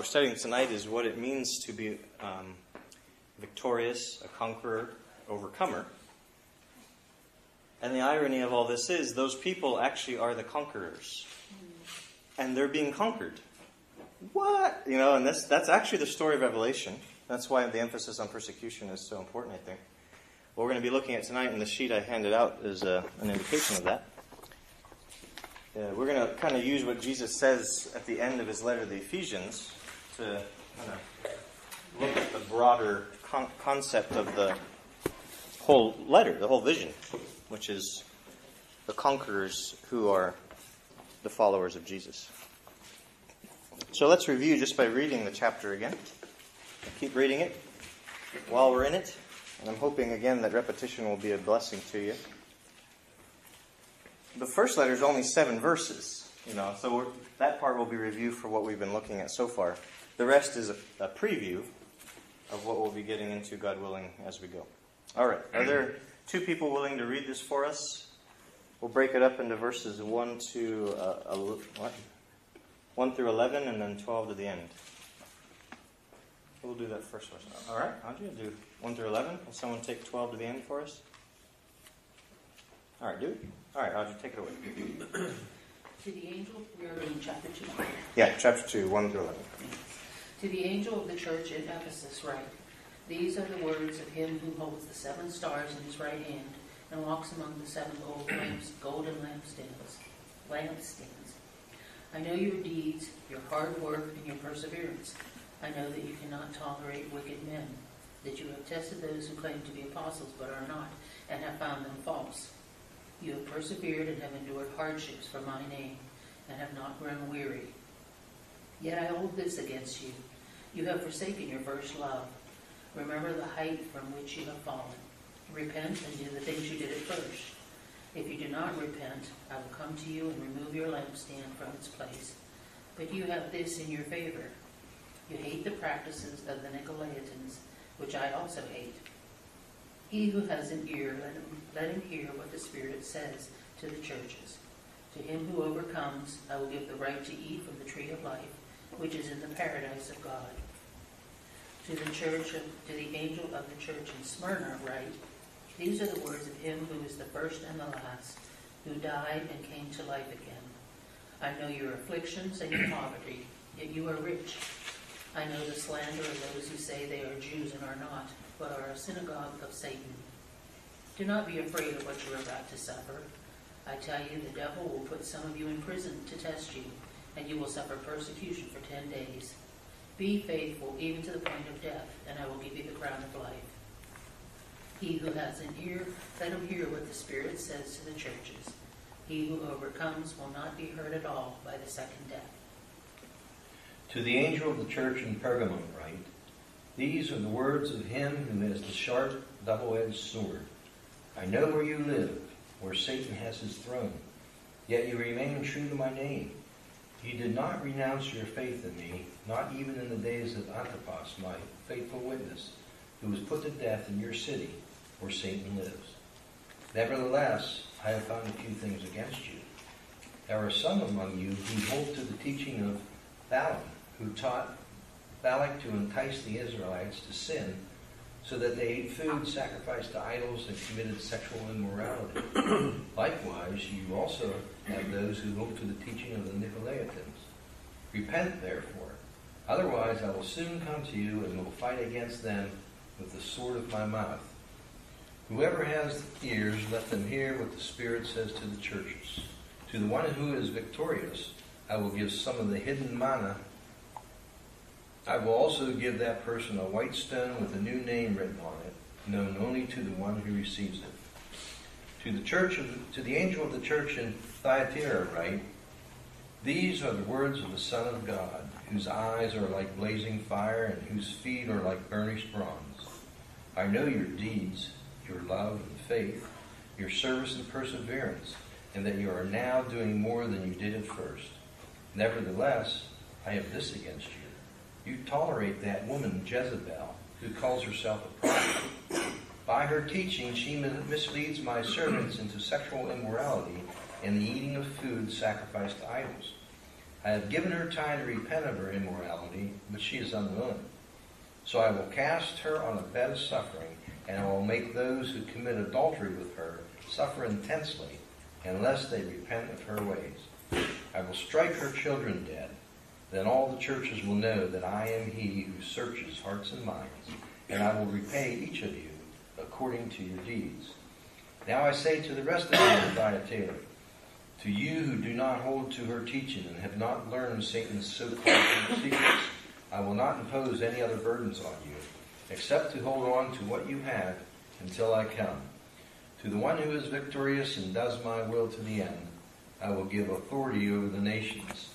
we're studying tonight is what it means to be um, victorious, a conqueror, overcomer. And the irony of all this is, those people actually are the conquerors. And they're being conquered. What? You know, and that's, that's actually the story of Revelation. That's why the emphasis on persecution is so important, I think. What we're going to be looking at tonight in the sheet I handed out is uh, an indication of that. Uh, we're going to kind of use what Jesus says at the end of his letter to the Ephesians to kind of look at the broader con- concept of the whole letter, the whole vision, which is the conquerors who are the followers of Jesus. So let's review just by reading the chapter again. Keep reading it while we're in it. And I'm hoping again that repetition will be a blessing to you. The first letter is only seven verses, you know, so that part will be review for what we've been looking at so far. The rest is a, a preview of what we'll be getting into, God willing, as we go. All right. Are there two people willing to read this for us? We'll break it up into verses 1 to uh, what? 1 through 11 and then 12 to the end. We'll do that first one. All right, Andrea, do 1 through 11. Will someone take 12 to the end for us? All right, do it. All right, Audrey, take it away. To the angel, we are in chapter 2. Yeah, chapter 2, 1 through 11. To the angel of the church in Ephesus write, These are the words of him who holds the seven stars in his right hand and walks among the seven gold lamps, golden lampstands. Lampstands. I know your deeds, your hard work, and your perseverance I know that you cannot tolerate wicked men, that you have tested those who claim to be apostles but are not, and have found them false. You have persevered and have endured hardships for my name, and have not grown weary. Yet I hold this against you. You have forsaken your first love. Remember the height from which you have fallen. Repent and do the things you did at first. If you do not repent, I will come to you and remove your lampstand from its place. But you have this in your favor you hate the practices of the Nicolaitans, which I also hate. He who has an ear, let him, let him hear what the Spirit says to the churches. To him who overcomes, I will give the right to eat from the tree of life, which is in the paradise of God. To the church, of, to the angel of the church in Smyrna, write, These are the words of him who is the first and the last, who died and came to life again. I know your afflictions and your poverty, yet you are rich. I know the slander of those who say they are Jews and are not, but are a synagogue of Satan. Do not be afraid of what you are about to suffer. I tell you, the devil will put some of you in prison to test you, and you will suffer persecution for ten days. Be faithful even to the point of death, and I will give you the crown of life. He who has an ear, let him hear what the Spirit says to the churches. He who overcomes will not be hurt at all by the second death. To the angel of the church in Pergamum write, These are the words of him who has the sharp, double-edged sword. I know where you live, where Satan has his throne, yet you remain true to my name. You did not renounce your faith in me, not even in the days of Antipas, my faithful witness, who was put to death in your city, where Satan lives. Nevertheless, I have found a few things against you. There are some among you who hold to the teaching of Balaam, who taught Balak to entice the Israelites to sin so that they ate food sacrificed to idols and committed sexual immorality. Likewise, you also have those who hold to the teaching of the Nicolaitans. Repent, therefore. Otherwise, I will soon come to you and will fight against them with the sword of my mouth. Whoever has ears, let them hear what the Spirit says to the churches. To the one who is victorious, I will give some of the hidden manna I will also give that person a white stone with a new name written on it, known only to the one who receives it. To the church of, to the angel of the church in Thyatira write, These are the words of the Son of God, whose eyes are like blazing fire and whose feet are like burnished bronze. I know your deeds, your love and faith, your service and perseverance, and that you are now doing more than you did at first. Nevertheless, I have this against you you tolerate that woman, Jezebel, who calls herself a prophet. By her teaching, she misleads my servants into sexual immorality and the eating of food sacrificed to idols. I have given her time to repent of her immorality, but she is unwilling. So I will cast her on a bed of suffering, and I will make those who commit adultery with her suffer intensely, unless they repent of her ways. I will strike her children dead. Then all the churches will know that I am he who searches hearts and minds, and I will repay each of you according to your deeds. Now I say to the rest of you in Thyatira, to you who do not hold to her teaching and have not learned Satan's so-called secrets, I will not impose any other burdens on you, except to hold on to what you have until I come. To the one who is victorious and does my will to the end, I will give authority over the nations.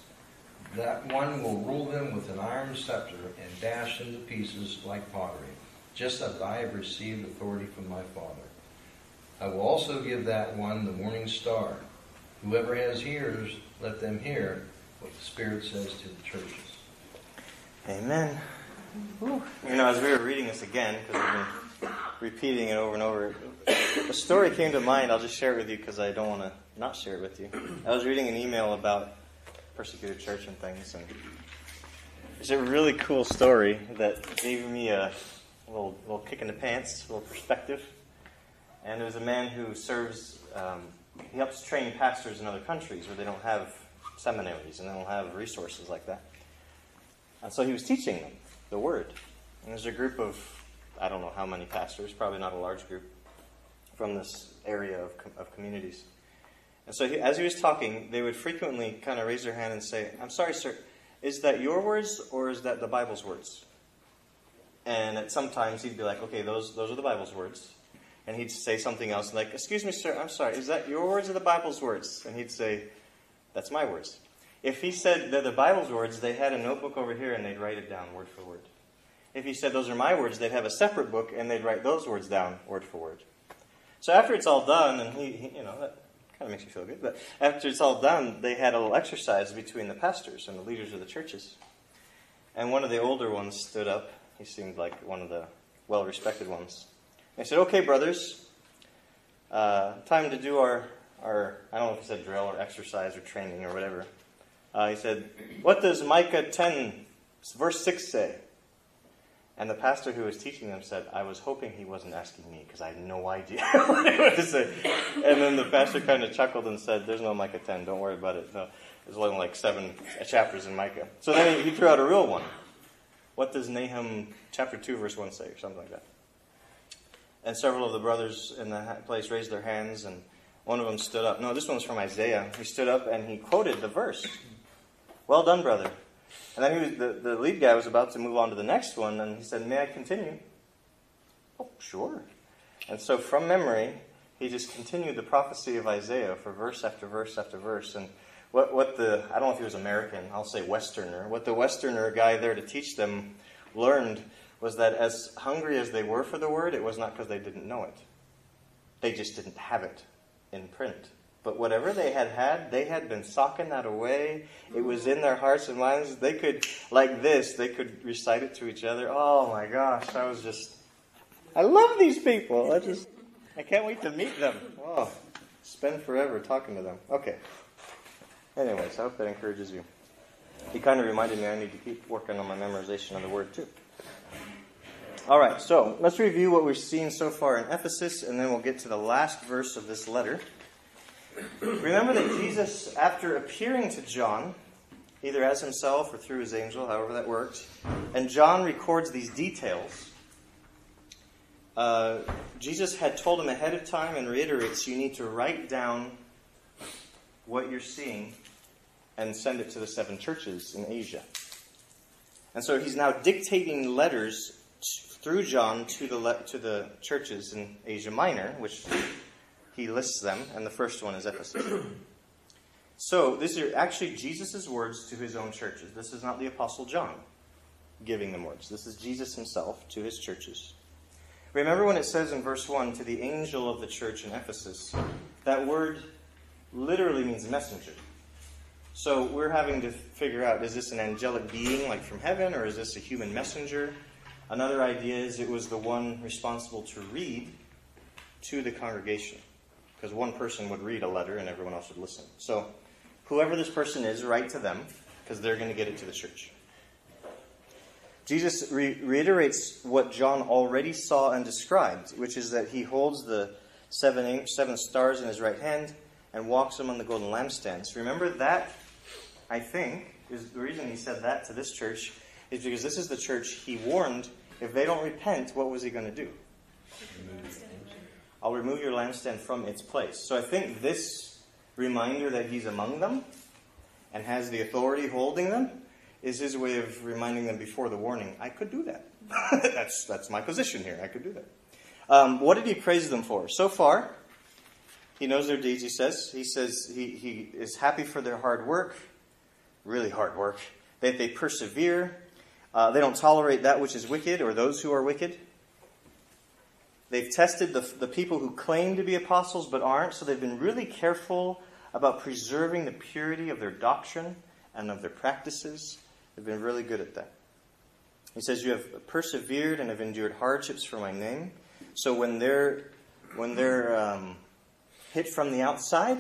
That one will rule them with an iron scepter and dash them to pieces like pottery, just as I have received authority from my Father. I will also give that one the morning star. Whoever has ears, let them hear what the Spirit says to the churches. Amen. Whew. You know, as we were reading this again, because we've been repeating it over and over, a story came to mind. I'll just share it with you because I don't want to not share it with you. I was reading an email about persecuted church and things, and it's a really cool story that gave me a little, little kick in the pants, a little perspective. And it was a man who serves, um, he helps train pastors in other countries where they don't have seminaries and they don't have resources like that. And so he was teaching them the word. And there's a group of, I don't know how many pastors, probably not a large group, from this area of, of communities. And so he, as he was talking, they would frequently kind of raise their hand and say, I'm sorry, sir, is that your words or is that the Bible's words? And at sometimes he'd be like, okay, those, those are the Bible's words and he'd say something else like, Excuse me, sir, I'm sorry, is that your words or the Bible's words? And he'd say, That's my words. If he said they're the Bible's words, they had a notebook over here and they'd write it down word for word. If he said those are my words, they'd have a separate book and they'd write those words down word for word. So after it's all done, and he, he you know, that kind of makes you feel good, but after it's all done, they had a little exercise between the pastors and the leaders of the churches. And one of the older ones stood up. He seemed like one of the well respected ones. I said, okay, brothers, uh, time to do our, our, I don't know if he said drill or exercise or training or whatever. Uh, he said, what does Micah 10, verse 6 say? And the pastor who was teaching them said, I was hoping he wasn't asking me because I had no idea what he was say. And then the pastor kind of chuckled and said, There's no Micah 10, don't worry about it. No, there's only like seven chapters in Micah. So then he, he threw out a real one. What does Nahum chapter 2, verse 1 say, or something like that? And several of the brothers in the place raised their hands, and one of them stood up. No, this one was from Isaiah. He stood up and he quoted the verse. Well done, brother. And then he was, the, the lead guy was about to move on to the next one, and he said, May I continue? Oh, sure. And so from memory, he just continued the prophecy of Isaiah for verse after verse after verse. And what, what the, I don't know if he was American, I'll say Westerner, what the Westerner guy there to teach them learned was that as hungry as they were for the word, it was not because they didn't know it. They just didn't have it in print. But whatever they had had, they had been socking that away. It was in their hearts and minds. They could, like this, they could recite it to each other. Oh my gosh, I was just, I love these people. I just, I can't wait to meet them. Oh, spend forever talking to them. Okay. Anyways, I hope that encourages you. He kind of reminded me I need to keep working on my memorization of the word too. All right, so let's review what we've seen so far in Ephesus, and then we'll get to the last verse of this letter. Remember that Jesus, after appearing to John, either as himself or through his angel, however that works, and John records these details. Uh, Jesus had told him ahead of time and reiterates you need to write down what you're seeing and send it to the seven churches in Asia. And so he's now dictating letters through John to the, to the churches in Asia Minor, which he lists them, and the first one is Ephesus. so, these are actually Jesus' words to his own churches. This is not the Apostle John giving them words. This is Jesus himself to his churches. Remember when it says in verse 1 to the angel of the church in Ephesus, that word literally means messenger. So we're having to figure out is this an angelic being like from heaven, or is this a human messenger? Another idea is it was the one responsible to read to the congregation, because one person would read a letter and everyone else would listen. So, whoever this person is, write to them, because they're going to get it to the church. Jesus re- reiterates what John already saw and described, which is that he holds the seven, seven stars in his right hand and walks among the golden lampstands. Remember that, I think, is the reason he said that to this church, is because this is the church he warned if they don't repent, what was he going to do? I'll remove your lampstand from its place. So I think this reminder that he's among them and has the authority holding them is his way of reminding them before the warning, I could do that. that's, that's my position here. I could do that. Um, what did he praise them for? So far, he knows their deeds, he says. He says he, he is happy for their hard work, really hard work, that they persevere. Uh, they don't tolerate that which is wicked or those who are wicked. They've tested the, the people who claim to be apostles but aren't, so they've been really careful about preserving the purity of their doctrine and of their practices. They've been really good at that. He says, You have persevered and have endured hardships for my name. So when they're, when they're um, hit from the outside,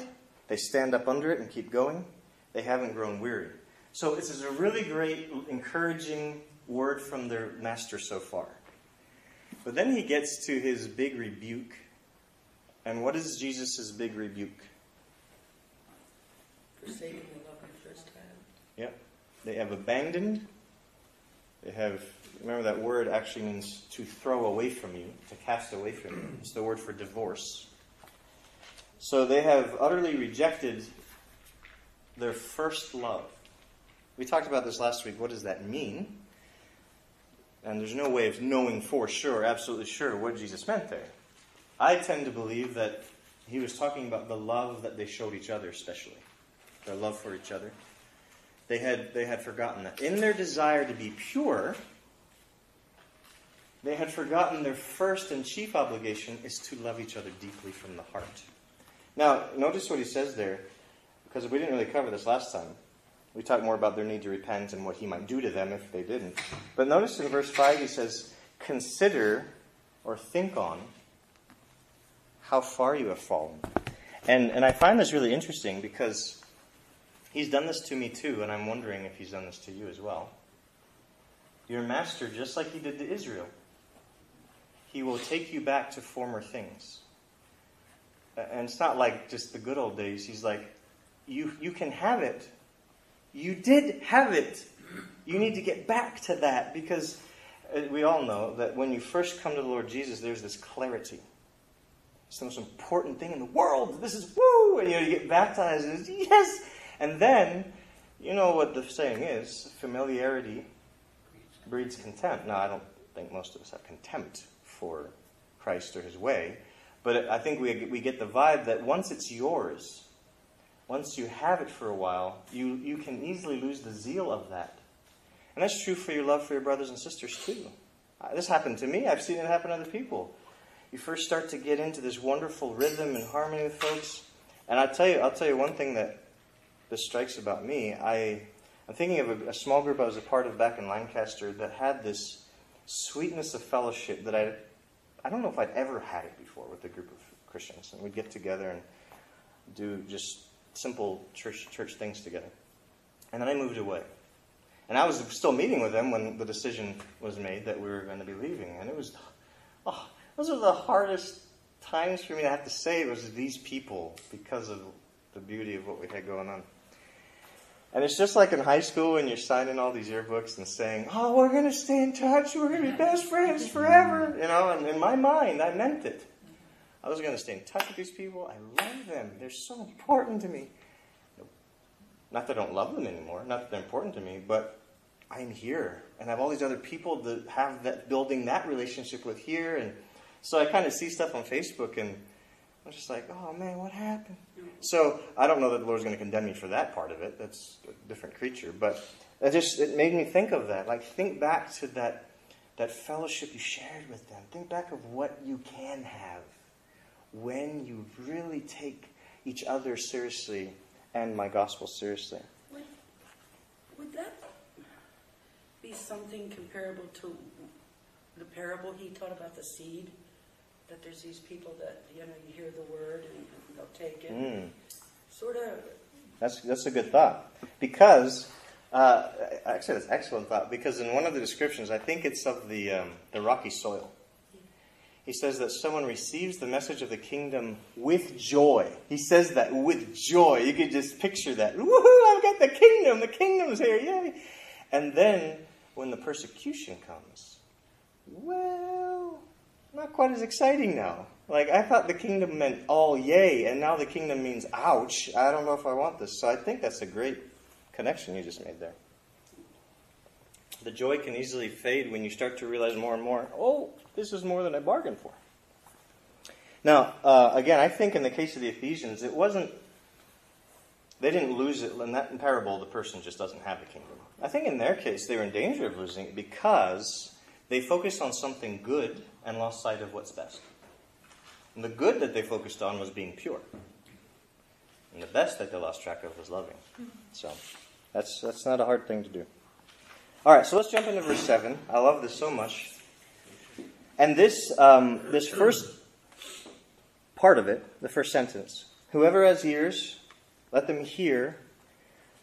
they stand up under it and keep going. They haven't grown weary. So this is a really great, encouraging word from their master so far. But then he gets to his big rebuke. And what is Jesus' big rebuke? Forsaking the love of the first time. Yep. They have abandoned. They have, remember that word actually means to throw away from you, to cast away from you. It's the word for divorce. So they have utterly rejected their first love. We talked about this last week. What does that mean? And there's no way of knowing for sure, absolutely sure, what Jesus meant there. I tend to believe that he was talking about the love that they showed each other, especially their love for each other. They had, they had forgotten that. In their desire to be pure, they had forgotten their first and chief obligation is to love each other deeply from the heart. Now, notice what he says there, because we didn't really cover this last time. We talk more about their need to repent and what he might do to them if they didn't. But notice in verse 5 he says, Consider or think on how far you have fallen. And, and I find this really interesting because he's done this to me too, and I'm wondering if he's done this to you as well. Your master, just like he did to Israel, he will take you back to former things. And it's not like just the good old days. He's like, you, you can have it. You did have it. You need to get back to that because uh, we all know that when you first come to the Lord Jesus, there's this clarity. It's the most important thing in the world. This is woo! And you, know, you get baptized, and yes! And then, you know what the saying is familiarity breeds contempt. Now, I don't think most of us have contempt for Christ or his way, but I think we, we get the vibe that once it's yours, once you have it for a while, you, you can easily lose the zeal of that. And that's true for your love for your brothers and sisters, too. Uh, this happened to me. I've seen it happen to other people. You first start to get into this wonderful rhythm and harmony with folks. And I'll tell you, I'll tell you one thing that this strikes about me. I, I'm thinking of a, a small group I was a part of back in Lancaster that had this sweetness of fellowship that I, I don't know if I'd ever had it before with a group of Christians. And we'd get together and do just simple church, church things together. And then I moved away. And I was still meeting with them when the decision was made that we were going to be leaving. And it was, oh, those are the hardest times for me to have to say it was these people because of the beauty of what we had going on. And it's just like in high school when you're signing all these yearbooks and saying, oh, we're going to stay in touch. We're going to be best friends forever. You know, and in my mind, I meant it. I was going to stay in touch with these people. I love them. They're so important to me. Not that I don't love them anymore, not that they're important to me, but I'm here. And I have all these other people that have that building that relationship with here. And so I kind of see stuff on Facebook and I'm just like, oh man, what happened? So I don't know that the Lord's going to condemn me for that part of it. That's a different creature. But it just it made me think of that. Like think back to that that fellowship you shared with them. Think back of what you can have when you really take each other seriously and my gospel seriously. Would, would that be something comparable to the parable he taught about the seed? That there's these people that, you know, you hear the word and they'll take it. Mm. Sort of, That's that's a good thought because Uh, actually, that's excellent thought because in one of the descriptions, I think it's of the, um, the rocky soil. He says that someone receives the message of the kingdom with joy. He says that with joy. You could just picture that. Woohoo, I've got the kingdom. The kingdom's here. Yay. And then when the persecution comes, well, not quite as exciting now. Like, I thought the kingdom meant all yay, and now the kingdom means ouch. I don't know if I want this. So I think that's a great connection you just made there. The joy can easily fade when you start to realize more and more, oh, this is more than I bargained for. Now, uh, again, I think in the case of the Ephesians, it wasn't, they didn't lose it. In that parable, the person just doesn't have the kingdom. I think in their case, they were in danger of losing it because they focused on something good and lost sight of what's best. And the good that they focused on was being pure. And the best that they lost track of was loving. So that's, that's not a hard thing to do. All right, so let's jump into verse 7. I love this so much. And this, um, this first part of it, the first sentence Whoever has ears, let them hear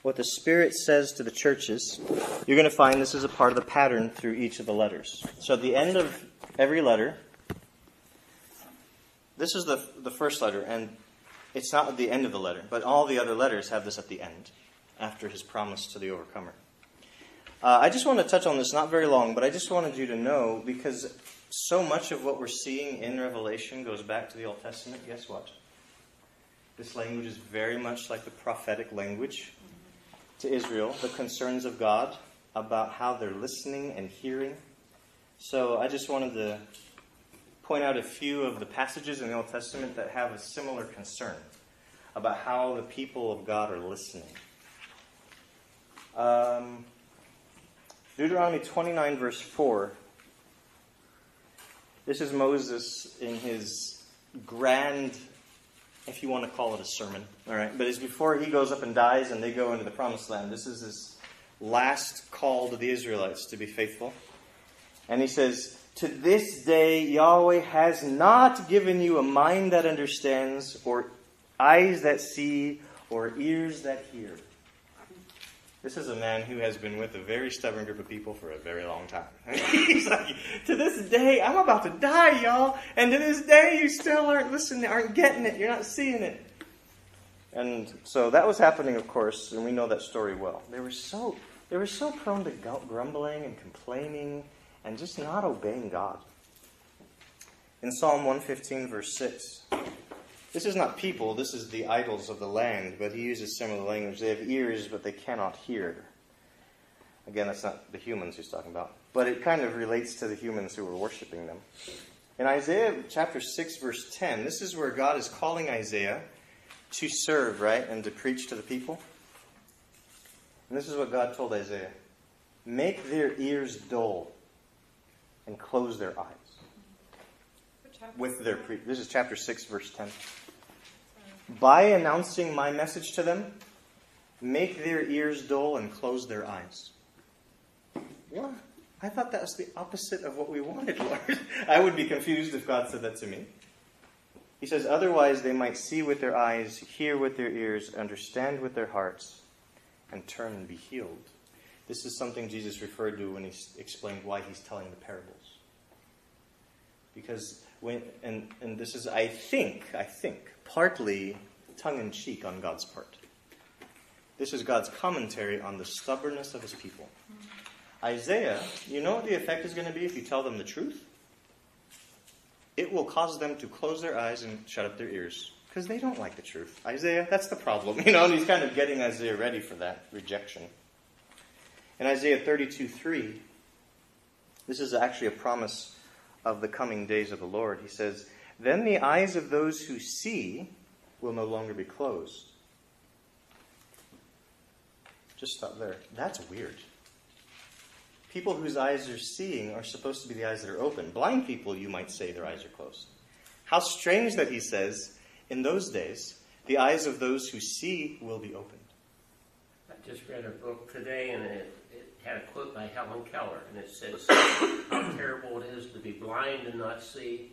what the Spirit says to the churches. You're going to find this is a part of the pattern through each of the letters. So at the end of every letter, this is the, the first letter, and it's not at the end of the letter, but all the other letters have this at the end, after his promise to the overcomer. Uh, I just want to touch on this, not very long, but I just wanted you to know because so much of what we're seeing in Revelation goes back to the Old Testament. Guess what? This language is very much like the prophetic language to Israel, the concerns of God about how they're listening and hearing. So I just wanted to point out a few of the passages in the Old Testament that have a similar concern about how the people of God are listening. Um, Deuteronomy 29, verse 4. This is Moses in his grand, if you want to call it a sermon, all right? But it's before he goes up and dies and they go into the promised land. This is his last call to the Israelites to be faithful. And he says, To this day, Yahweh has not given you a mind that understands, or eyes that see, or ears that hear. This is a man who has been with a very stubborn group of people for a very long time. He's like, to this day, I'm about to die, y'all, and to this day, you still aren't listening, aren't getting it, you're not seeing it. And so that was happening, of course, and we know that story well. They were so they were so prone to grumbling and complaining and just not obeying God. In Psalm 115, verse 6, this is not people, this is the idols of the land, but he uses similar language. They have ears, but they cannot hear. Again, that's not the humans he's talking about, but it kind of relates to the humans who were worshiping them. In Isaiah chapter 6, verse 10, this is where God is calling Isaiah to serve, right, and to preach to the people. And this is what God told Isaiah Make their ears dull and close their eyes. With their pre- this is chapter 6, verse 10 by announcing my message to them, make their ears dull and close their eyes. What? I thought that was the opposite of what we wanted, Lord. I would be confused if God said that to me. He says, Otherwise, they might see with their eyes, hear with their ears, understand with their hearts, and turn and be healed. This is something Jesus referred to when he explained why he's telling the parables. Because when, and, and this is, I think, I think, partly tongue in cheek on God's part. This is God's commentary on the stubbornness of his people. Isaiah, you know what the effect is going to be if you tell them the truth? It will cause them to close their eyes and shut up their ears because they don't like the truth. Isaiah, that's the problem. You know, and he's kind of getting Isaiah ready for that rejection. In Isaiah 32 3, this is actually a promise of the coming days of the Lord. He says, Then the eyes of those who see will no longer be closed. Just stop there. That's weird. People whose eyes are seeing are supposed to be the eyes that are open. Blind people, you might say, their eyes are closed. How strange that he says, in those days, the eyes of those who see will be opened. I just read a book today, and it, it had a quote by Helen Keller, and it says, How terrible it is to be blind and not see,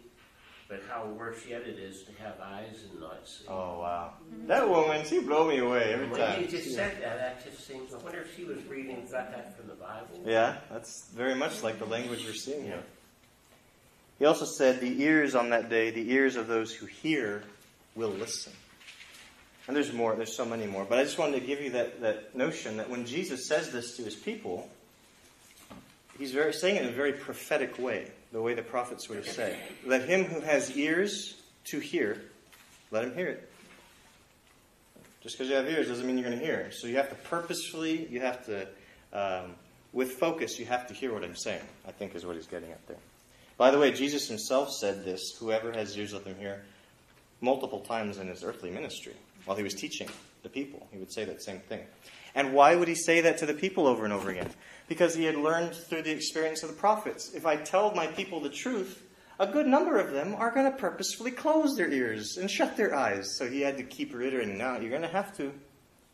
but how worse yet it is to have eyes and not see. Oh wow, that woman, she blow me away every when time. you just said that, that just seems. I wonder if she was reading, got that from the Bible. Yeah, that's very much like the language we're seeing here. He also said, The ears on that day, the ears of those who hear will listen. And there's more, there's so many more. But I just wanted to give you that, that notion that when Jesus says this to his people, he's very, saying it in a very prophetic way, the way the prophets would have said. Let him who has ears to hear, let him hear it. Just because you have ears doesn't mean you're going to hear. So you have to purposefully, you have to, um, with focus, you have to hear what I'm saying, I think is what he's getting at there. By the way, Jesus himself said this whoever has ears, let them hear, multiple times in his earthly ministry while he was teaching the people. He would say that same thing. And why would he say that to the people over and over again? Because he had learned through the experience of the prophets. If I tell my people the truth, a good number of them are going to purposefully close their ears and shut their eyes. So he had to keep reiterating, now you're going to have to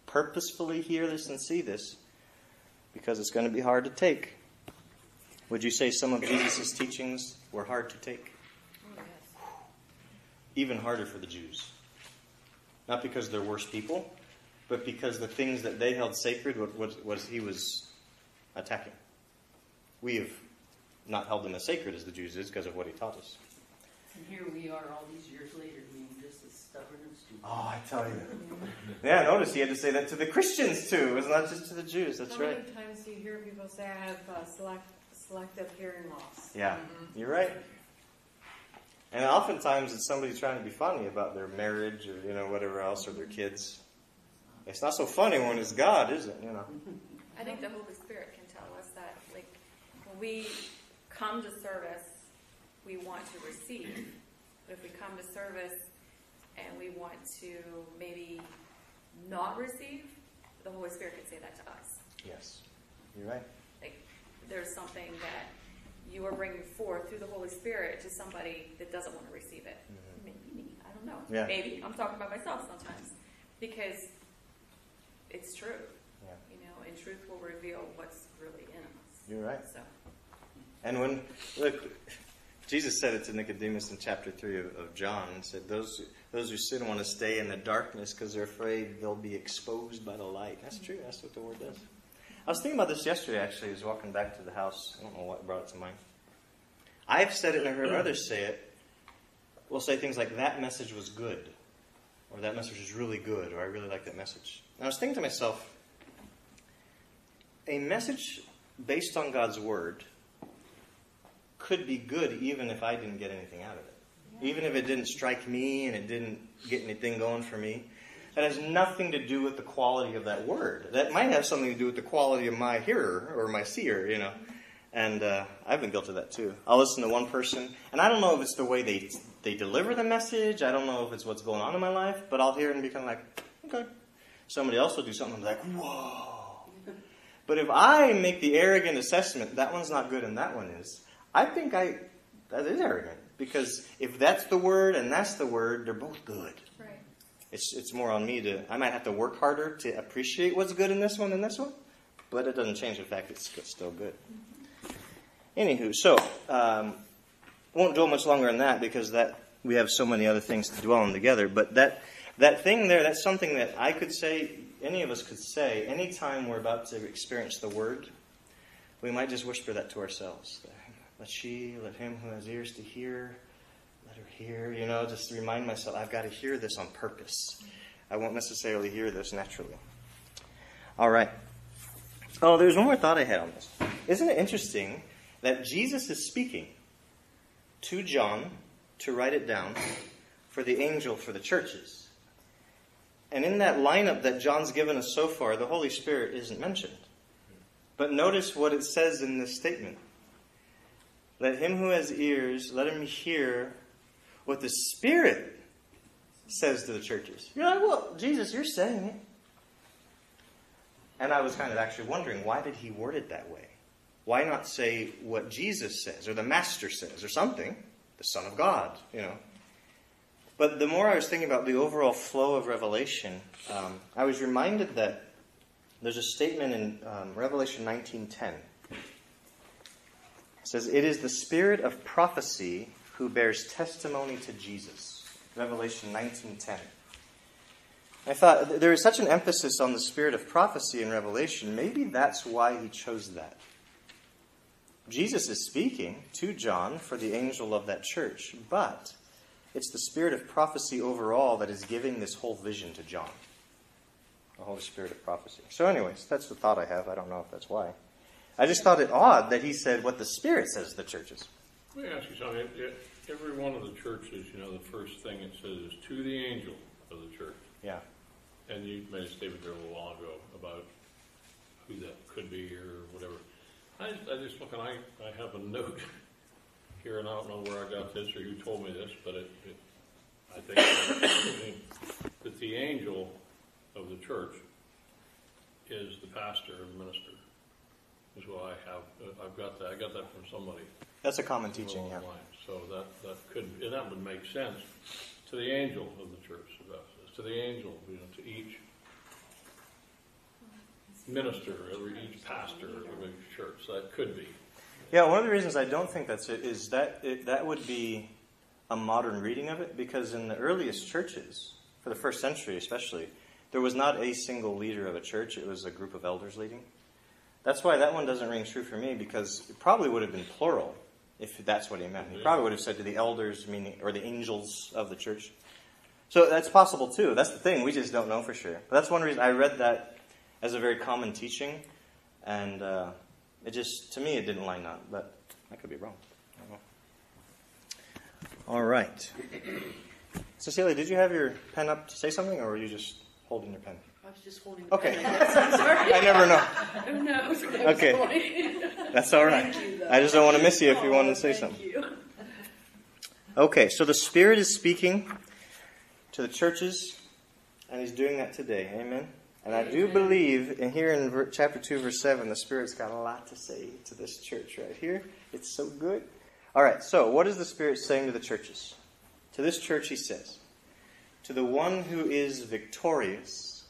purposefully hear this and see this because it's going to be hard to take. Would you say some of Jesus' teachings were hard to take? Oh, Even harder for the Jews. Not because they're worse people, but because the things that they held sacred was, was, was he was attacking. We have not held them as sacred as the Jews is because of what he taught us. And here we are all these years later being just as stubborn and stupid. Oh, I tell you. Yeah, notice he had to say that to the Christians too. It was not just to the Jews. That's How right. many times do you hear people say, I have uh, select, selective hearing loss? Yeah, you're right. And oftentimes it's somebody trying to be funny about their marriage or you know whatever else or their kids. It's not so funny when it's God, is it? You know. I think the Holy Spirit can tell us that, like, when we come to service, we want to receive. But if we come to service and we want to maybe not receive, the Holy Spirit can say that to us. Yes, you're right. Like, there's something that you are bringing forth through the Holy Spirit to somebody that doesn't want to receive it. Mm-hmm. Maybe me, I don't know. Yeah. Maybe I'm talking about myself sometimes because it's true. Yeah. You know, and truth will reveal what's really in us. You're right. So, And when look, Jesus said it to Nicodemus in chapter three of, of John, and said, "Those those who sin want to stay in the darkness because they're afraid they'll be exposed by the light." That's true. That's what the word does. I was thinking about this yesterday. Actually, I was walking back to the house. I don't know what brought it to mind. I've said it, and I've heard mm. others say it. We'll say things like, "That message was good," or "That message was really good," or "I really like that message." And I was thinking to myself, a message based on God's word could be good even if I didn't get anything out of it. Even if it didn't strike me and it didn't get anything going for me. That has nothing to do with the quality of that word. That might have something to do with the quality of my hearer or my seer, you know. And uh, I've been guilty of that too. I'll listen to one person, and I don't know if it's the way they they deliver the message. I don't know if it's what's going on in my life, but I'll hear it and be kind of like, okay. Somebody else will do something I'm like, whoa. But if I make the arrogant assessment, that one's not good and that one is, I think I that is arrogant because if that's the word and that's the word, they're both good. right. It's it's more on me to I might have to work harder to appreciate what's good in this one than this one, but it doesn't change the fact it's it's still good. Anywho, so um, won't dwell much longer on that because that we have so many other things to dwell on together. But that that thing there, that's something that I could say, any of us could say, anytime we're about to experience the word, we might just whisper that to ourselves. Let she, let him who has ears to hear, let her hear. You know, just remind myself, I've got to hear this on purpose. I won't necessarily hear this naturally. All right. Oh, there's one more thought I had on this. Isn't it interesting that Jesus is speaking to John to write it down for the angel for the churches? And in that lineup that John's given us so far, the Holy Spirit isn't mentioned. But notice what it says in this statement. Let him who has ears, let him hear what the Spirit says to the churches. You're like, well, Jesus, you're saying it. And I was kind of actually wondering, why did he word it that way? Why not say what Jesus says, or the Master says, or something? The Son of God, you know. But the more I was thinking about the overall flow of Revelation, um, I was reminded that there's a statement in um, Revelation 19:10. It says, "It is the spirit of prophecy who bears testimony to Jesus. Revelation 19:10. I thought there is such an emphasis on the spirit of prophecy in Revelation. Maybe that's why he chose that. Jesus is speaking to John for the angel of that church, but it's the spirit of prophecy overall that is giving this whole vision to John. The Holy Spirit of prophecy. So, anyways, that's the thought I have. I don't know if that's why. I just thought it odd that he said what the Spirit says to the churches. Let me ask you something. Every one of the churches, you know, the first thing it says is to the angel of the church. Yeah. And you made a statement there a little while ago about who that could be or whatever. I, I just look and I, I have a note here, and I don't know where I got this or who told me this, but it, it I think that the angel of the church is the pastor and minister. Is what I have. Uh, I've got that. I got that from somebody. That's a common teaching, yeah. So that that could and that would make sense to the angel of the church to the angel, you know, to each minister, or each pastor of the church. That could be. Yeah, one of the reasons I don't think that's it is that it, that would be a modern reading of it because in the earliest churches, for the first century especially, there was not a single leader of a church, it was a group of elders leading. That's why that one doesn't ring true for me because it probably would have been plural if that's what he meant. He probably would have said to the elders, meaning or the angels of the church. So that's possible too. That's the thing. We just don't know for sure. But that's one reason I read that as a very common teaching, and uh, it just to me it didn't line up. But I could be wrong. All right. Cecilia, did you have your pen up to say something, or were you just holding your pen? I was just holding. the Okay. pen, I guess. I'm sorry. I never know. Who knows? that Okay. That's all right. Thank you. I just don't want to miss you if you Oh, wanted to say thank something. you. Okay, so the Spirit is speaking to the churches, and He's doing that today. Amen. And I do believe, and here in chapter 2, verse 7, the Spirit's got a lot to say to this church right here. It's so good. All right, so what is the Spirit saying to the churches? To this church, He says, To the one who is victorious,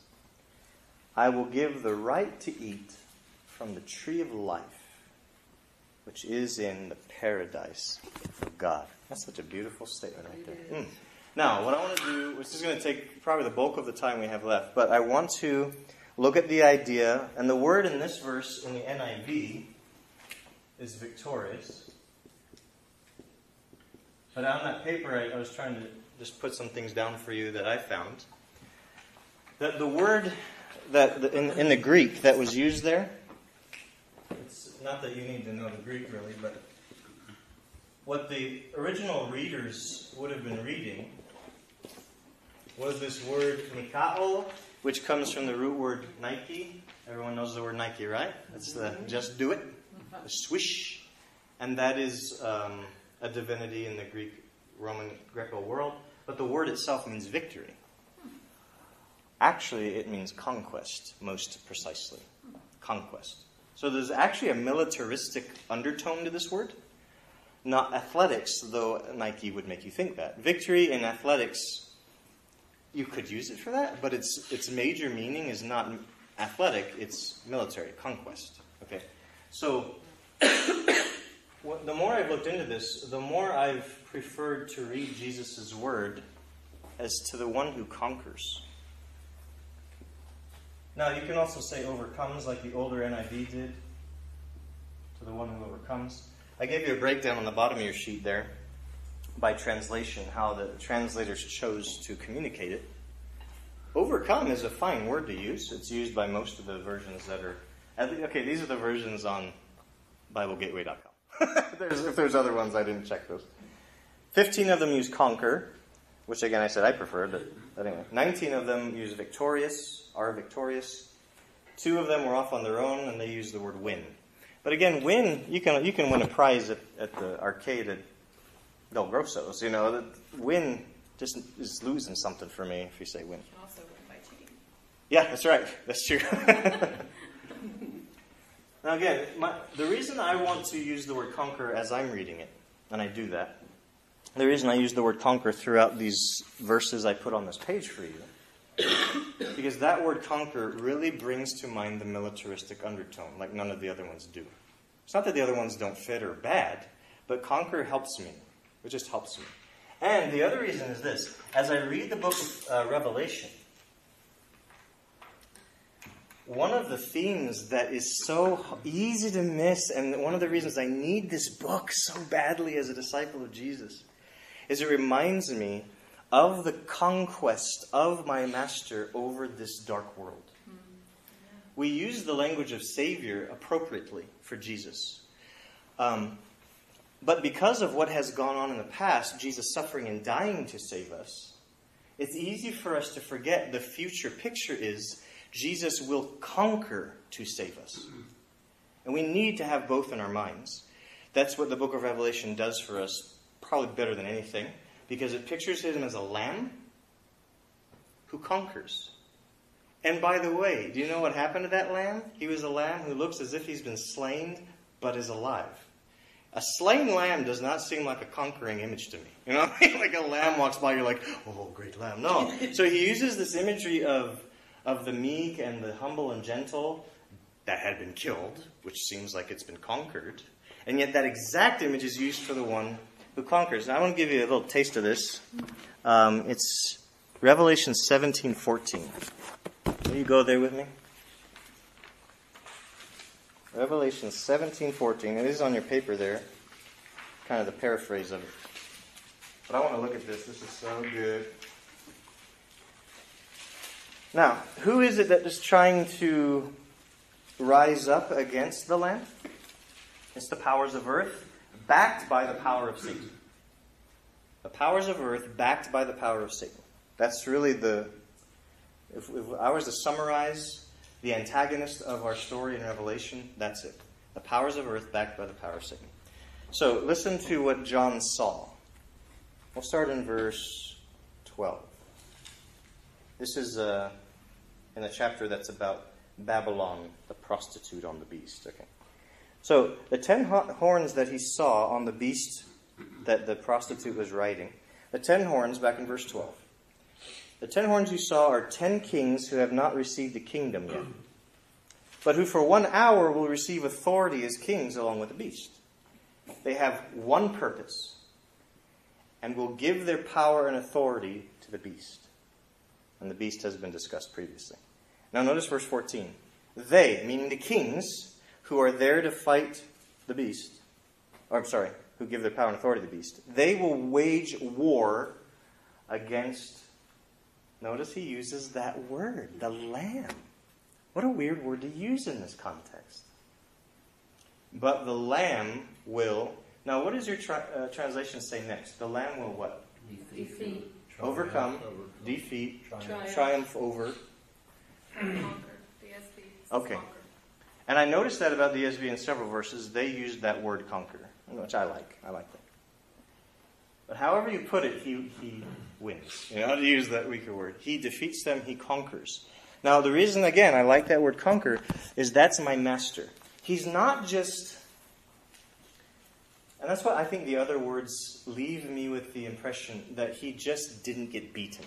I will give the right to eat from the tree of life, which is in the paradise of God. That's such a beautiful statement right there. Mm. Now, what I want to do, which is going to take probably the bulk of the time we have left, but I want to look at the idea, and the word in this verse in the NIV is victorious. But on that paper, I, I was trying to just put some things down for you that I found. That the word that the, in, in the Greek that was used there, it's not that you need to know the Greek really, but what the original readers would have been reading was this word nikao, which comes from the root word Nike. Everyone knows the word Nike, right? That's the just do it, the swish. And that is um, a divinity in the Greek, Roman, Greco world. But the word itself means victory. Actually, it means conquest, most precisely. Conquest. So there's actually a militaristic undertone to this word not athletics, though Nike would make you think that. Victory in athletics, you could use it for that, but its its major meaning is not athletic; it's military conquest. Okay, so the more I've looked into this, the more I've preferred to read Jesus' word as to the one who conquers. Now, you can also say overcomes, like the older NIV did, to the one who overcomes. I gave you a breakdown on the bottom of your sheet there by translation, how the translators chose to communicate it. Overcome is a fine word to use. It's used by most of the versions that are. Okay, these are the versions on BibleGateway.com. there's, if there's other ones, I didn't check those. 15 of them use conquer, which again I said I prefer, but, but anyway. 19 of them use victorious, are victorious. Two of them were off on their own, and they use the word win. But again, win you can you can win a prize at, at the arcade at Del Grosso's. You know, the win just is losing something for me if you say win. You also win by cheating. Yeah, that's right. That's true. now again, my, the reason I want to use the word conquer as I'm reading it, and I do that, the reason I use the word conquer throughout these verses I put on this page for you, because that word conquer really brings to mind the militaristic undertone, like none of the other ones do. It's not that the other ones don't fit or bad, but conquer helps me. It just helps me. And the other reason is this as I read the book of uh, Revelation, one of the themes that is so easy to miss, and one of the reasons I need this book so badly as a disciple of Jesus, is it reminds me of the conquest of my master over this dark world. We use the language of Savior appropriately for Jesus. Um, but because of what has gone on in the past, Jesus suffering and dying to save us, it's easy for us to forget the future picture is Jesus will conquer to save us. And we need to have both in our minds. That's what the book of Revelation does for us, probably better than anything, because it pictures him as a lamb who conquers. And by the way, do you know what happened to that lamb? He was a lamb who looks as if he's been slain, but is alive. A slain lamb does not seem like a conquering image to me. You know, like a lamb walks by, you're like, oh, great lamb. No. so he uses this imagery of, of the meek and the humble and gentle that had been killed, which seems like it's been conquered. And yet that exact image is used for the one who conquers. Now I want to give you a little taste of this. Um, it's Revelation 17 14. Will you go there with me? Revelation 17, 14. It is on your paper there. Kind of the paraphrase of it. But I want to look at this. This is so good. Now, who is it that is trying to rise up against the Lamb? It's the powers of earth, backed by the power of Satan. The powers of earth, backed by the power of Satan. That's really the. If, if I was to summarize the antagonist of our story in Revelation, that's it. The powers of earth backed by the power of Satan. So listen to what John saw. We'll start in verse 12. This is uh, in a chapter that's about Babylon, the prostitute on the beast. Okay. So the ten horns that he saw on the beast that the prostitute was riding, the ten horns, back in verse 12. The ten horns you saw are ten kings who have not received the kingdom yet, but who for one hour will receive authority as kings along with the beast. They have one purpose and will give their power and authority to the beast. And the beast has been discussed previously. Now, notice verse 14. They, meaning the kings, who are there to fight the beast, or I'm sorry, who give their power and authority to the beast, they will wage war against. Notice he uses that word, the lamb. What a weird word to use in this context. But the lamb will. Now, what does your tra- uh, translation say next? The lamb will what? Defeat. Overcome, defeat, Triumph. triumph over. Conquer. Okay. And I noticed that about the ESV in several verses, they used that word conquer, which I like. I like that. But however you put it, he, he wins. You know, how to use that weaker word. He defeats them, he conquers. Now, the reason, again, I like that word conquer is that's my master. He's not just. And that's what I think the other words leave me with the impression that he just didn't get beaten.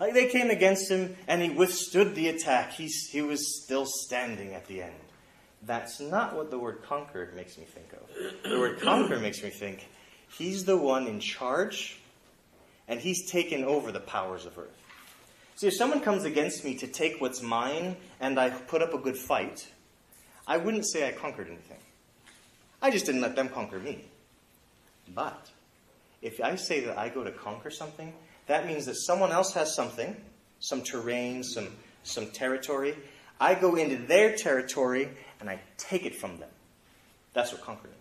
Like they came against him and he withstood the attack. He, he was still standing at the end. That's not what the word conquer makes me think of. The word conquer makes me think he's the one in charge and he's taken over the powers of earth. See, if someone comes against me to take what's mine and I put up a good fight, I wouldn't say I conquered anything. I just didn't let them conquer me. But if I say that I go to conquer something, that means that someone else has something, some terrain, some, some territory. I go into their territory and I take it from them. That's what conquering.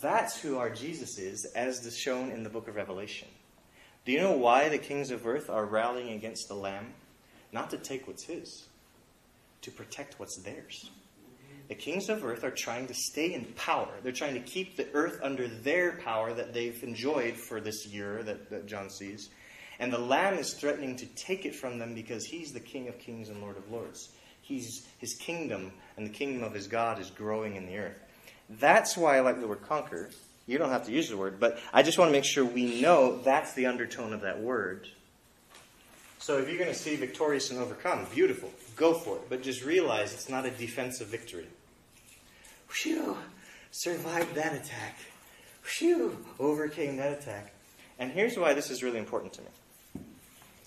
That's who our Jesus is, as is shown in the book of Revelation. Do you know why the kings of earth are rallying against the Lamb? Not to take what's his, to protect what's theirs. The kings of earth are trying to stay in power. They're trying to keep the earth under their power that they've enjoyed for this year that, that John sees. And the Lamb is threatening to take it from them because he's the King of kings and Lord of lords. He's, his kingdom and the kingdom of his God is growing in the earth. That's why I like the word conquer. You don't have to use the word, but I just want to make sure we know that's the undertone of that word. So if you're going to see victorious and overcome, beautiful, go for it. But just realize it's not a defensive victory. Phew, survived that attack. phew, overcame that attack. And here's why this is really important to me.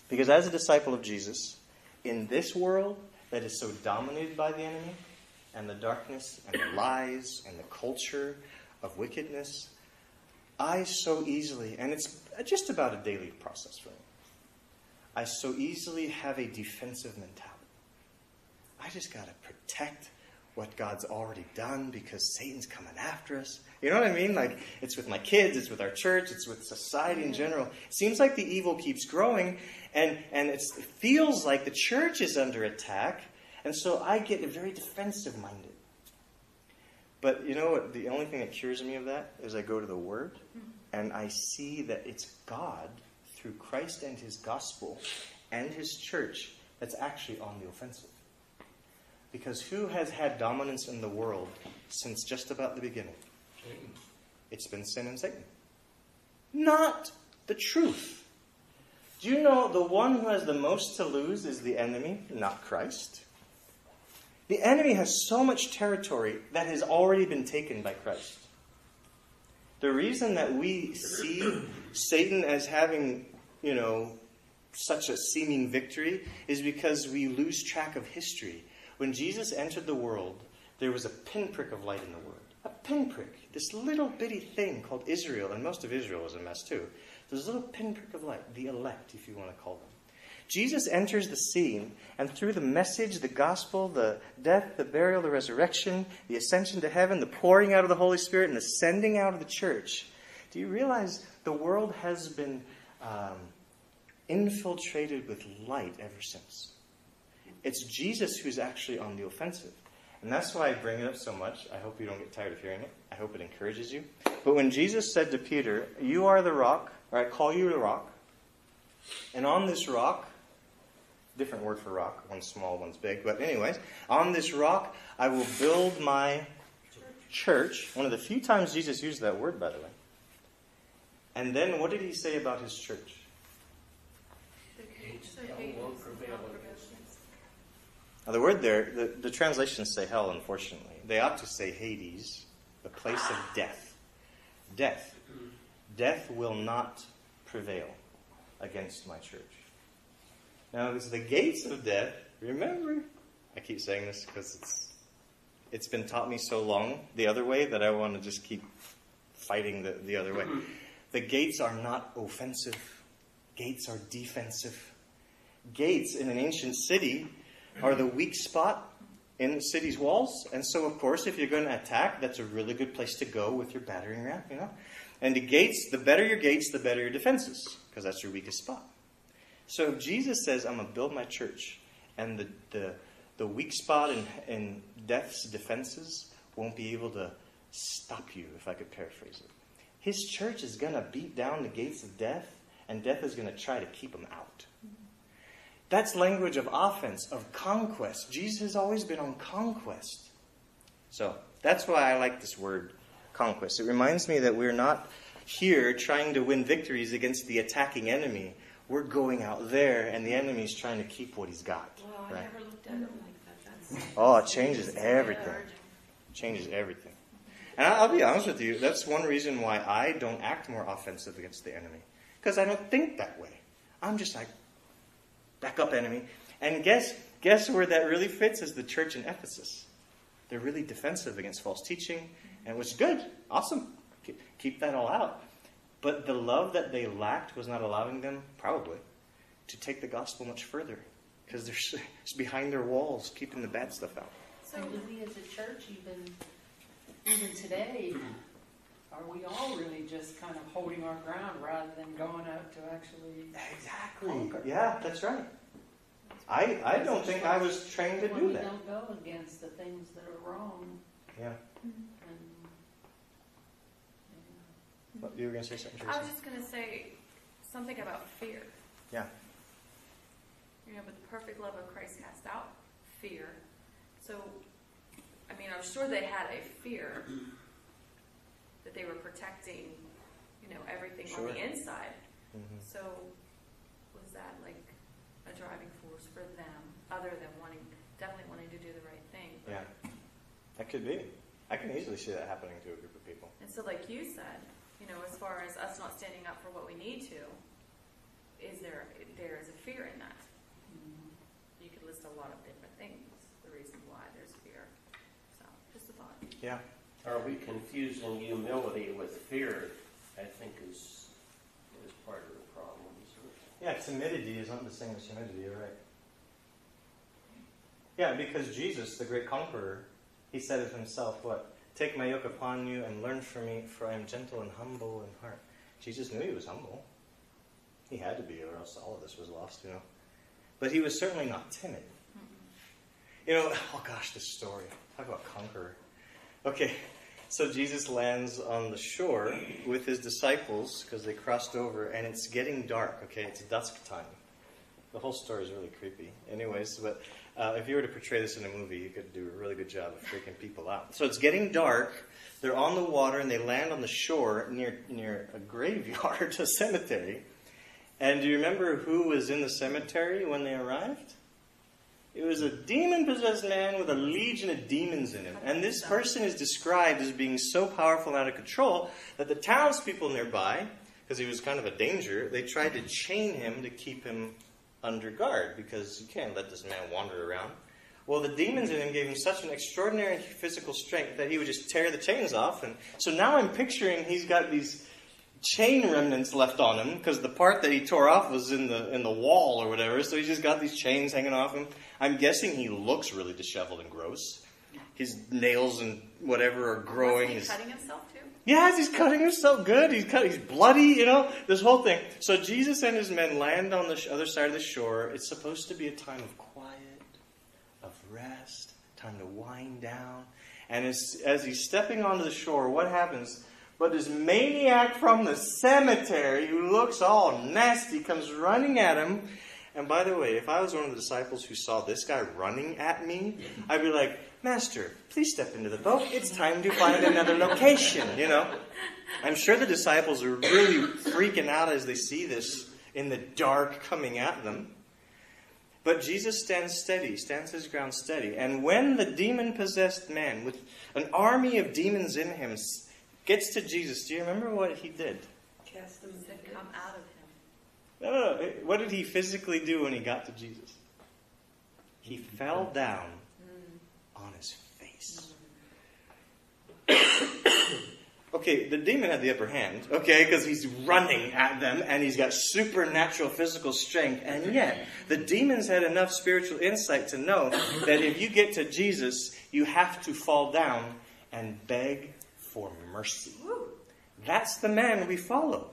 Because as a disciple of Jesus, in this world that is so dominated by the enemy, and the darkness, and the lies, and the culture of wickedness, I so easily, and it's just about a daily process for me, I so easily have a defensive mentality. I just got to protect what God's already done because Satan's coming after us. You know what I mean? Like, it's with my kids, it's with our church, it's with society in general. It seems like the evil keeps growing, and, and it feels like the church is under attack, and so I get very defensive minded. But you know what? The only thing that cures me of that is I go to the Word, mm-hmm. and I see that it's God, through Christ and His gospel and His church, that's actually on the offensive. Because who has had dominance in the world since just about the beginning? Satan. It's been sin and Satan. Not the truth. Do you know the one who has the most to lose is the enemy, not Christ? The enemy has so much territory that has already been taken by Christ. The reason that we see Satan as having, you know, such a seeming victory is because we lose track of history. When Jesus entered the world, there was a pinprick of light in the world. A pinprick. This little bitty thing called Israel, and most of Israel was a mess too. There's a little pinprick of light, the elect, if you want to call them. Jesus enters the scene, and through the message, the gospel, the death, the burial, the resurrection, the ascension to heaven, the pouring out of the Holy Spirit, and the sending out of the church, do you realize the world has been um, infiltrated with light ever since? It's Jesus who's actually on the offensive. And that's why I bring it up so much. I hope you don't get tired of hearing it. I hope it encourages you. But when Jesus said to Peter, You are the rock, or I call you the rock, and on this rock, different word for rock, one's small, one's big, but anyways, on this rock I will build my church. One of the few times Jesus used that word, by the way. And then what did he say about his church? Now, the word there, the, the translations say hell, unfortunately. They ought to say Hades, the place of death. Death. Death will not prevail against my church. Now, it's the gates of death. Remember, I keep saying this because it's it's been taught me so long the other way that I want to just keep fighting the, the other way. The gates are not offensive. Gates are defensive. Gates in an ancient city are the weak spot in the city's walls. And so, of course, if you're going to attack, that's a really good place to go with your battering ram, you know? And the gates, the better your gates, the better your defenses, because that's your weakest spot. So if Jesus says, I'm going to build my church, and the, the, the weak spot in, in death's defenses won't be able to stop you, if I could paraphrase it. His church is going to beat down the gates of death, and death is going to try to keep them out. That's language of offense, of conquest. Jesus has always been on conquest. So that's why I like this word, conquest. It reminds me that we're not here trying to win victories against the attacking enemy. We're going out there, and the enemy's trying to keep what he's got. Well, I Right? never looked at it like that. That's Oh, it changes everything. Changes everything. And I'll be honest with you, that's one reason why I don't act more offensive against the enemy. Because I don't think that way. I'm just like, back up, enemy. And guess, guess where that really fits is the church in Ephesus. They're really defensive against false teaching, and it was good. Awesome. Keep that all out. But the love that they lacked was not allowing them, probably, to take the gospel much further. Because they're it's behind their walls, keeping the bad stuff out. So do we as a church even, even today, Are we all really just kind of holding our ground rather than going out to actually? Exactly. Yeah, that's right. I, I don't think I was trained to when do we that. don't go against the things that are wrong Yeah. and, What, you were going to say something, I was just going to say something about fear. Yeah. You know, but the perfect love of Christ cast out fear. So, I mean, I'm sure they had a fear that they were protecting, you know, everything on the inside. hmm So, was that like a driving force for them, other than wanting, definitely wanting to do the right thing? Yeah. That could be. I can easily see that happening to a group of people. And so, like you said, you know, as far as us not standing up for what we need to, is there, there is a fear in that. Mm-hmm. You could list a lot of different things, the reason why there's fear. So, just a thought. Yeah. Are we confusing humility with fear? I think is, is part of the problem. Yeah, timidity is not the same as humility, you're right. Yeah, because Jesus, the great conqueror, he said of himself, what? Take my yoke upon you and learn from me, for I am gentle and humble in heart. Jesus knew he was humble. He had to be, or else all of this was lost, you know. But he was certainly not timid. You know, oh gosh, this story. Talk about conqueror. Okay, so Jesus lands on the shore with his disciples because they crossed over, and it's getting dark. Okay, it's dusk time. The whole story is really creepy. Anyways, but uh, if you were to portray this in a movie, you could do a really good job of freaking people out. So it's getting dark. They're on the water, and they land on the shore near near a graveyard, a cemetery. And do you remember who was in the cemetery when they arrived? It was a demon possessed man with a legion of demons in him. And this person is described as being so powerful and out of control that the townspeople nearby, because he was kind of a danger, they tried to chain him to keep him under guard because you can't let this man wander around. Well, the demons in him gave him such an extraordinary physical strength that he would just tear the chains off. And so now I'm picturing he's got these chain remnants left on him because the part that he tore off was in the in the wall or whatever. So he's just got these chains hanging off him. I'm guessing he looks really disheveled and gross. His nails and whatever are growing. Was he His- cutting himself too? Yes, he's cutting himself good. He's cut. He's bloody. You know this whole thing. So Jesus and his men land on the other side of the shore. It's supposed to be a time of quiet, of rest, time to wind down. And as as he's stepping onto the shore, what happens? But this maniac from the cemetery, who looks all nasty, comes running at him. And by the way, if I was one of the disciples who saw this guy running at me, I'd be like, Master, please step into the boat. It's time to find another location, you know? I'm sure the disciples are really freaking out as they see this in the dark coming at them. But Jesus stands steady, stands his ground steady. And when the demon possessed man, with an army of demons in him, gets to Jesus, do you remember what he did? Cast them Said, into come out of him. No, no, no. What did he physically do when he got to Jesus? He fell down on his face. okay, the demon had the upper hand, okay, because he's running at them and he's got supernatural physical strength. And yet, the demons had enough spiritual insight to know that if you get to Jesus, you have to fall down and beg for mercy. That's the man we follow.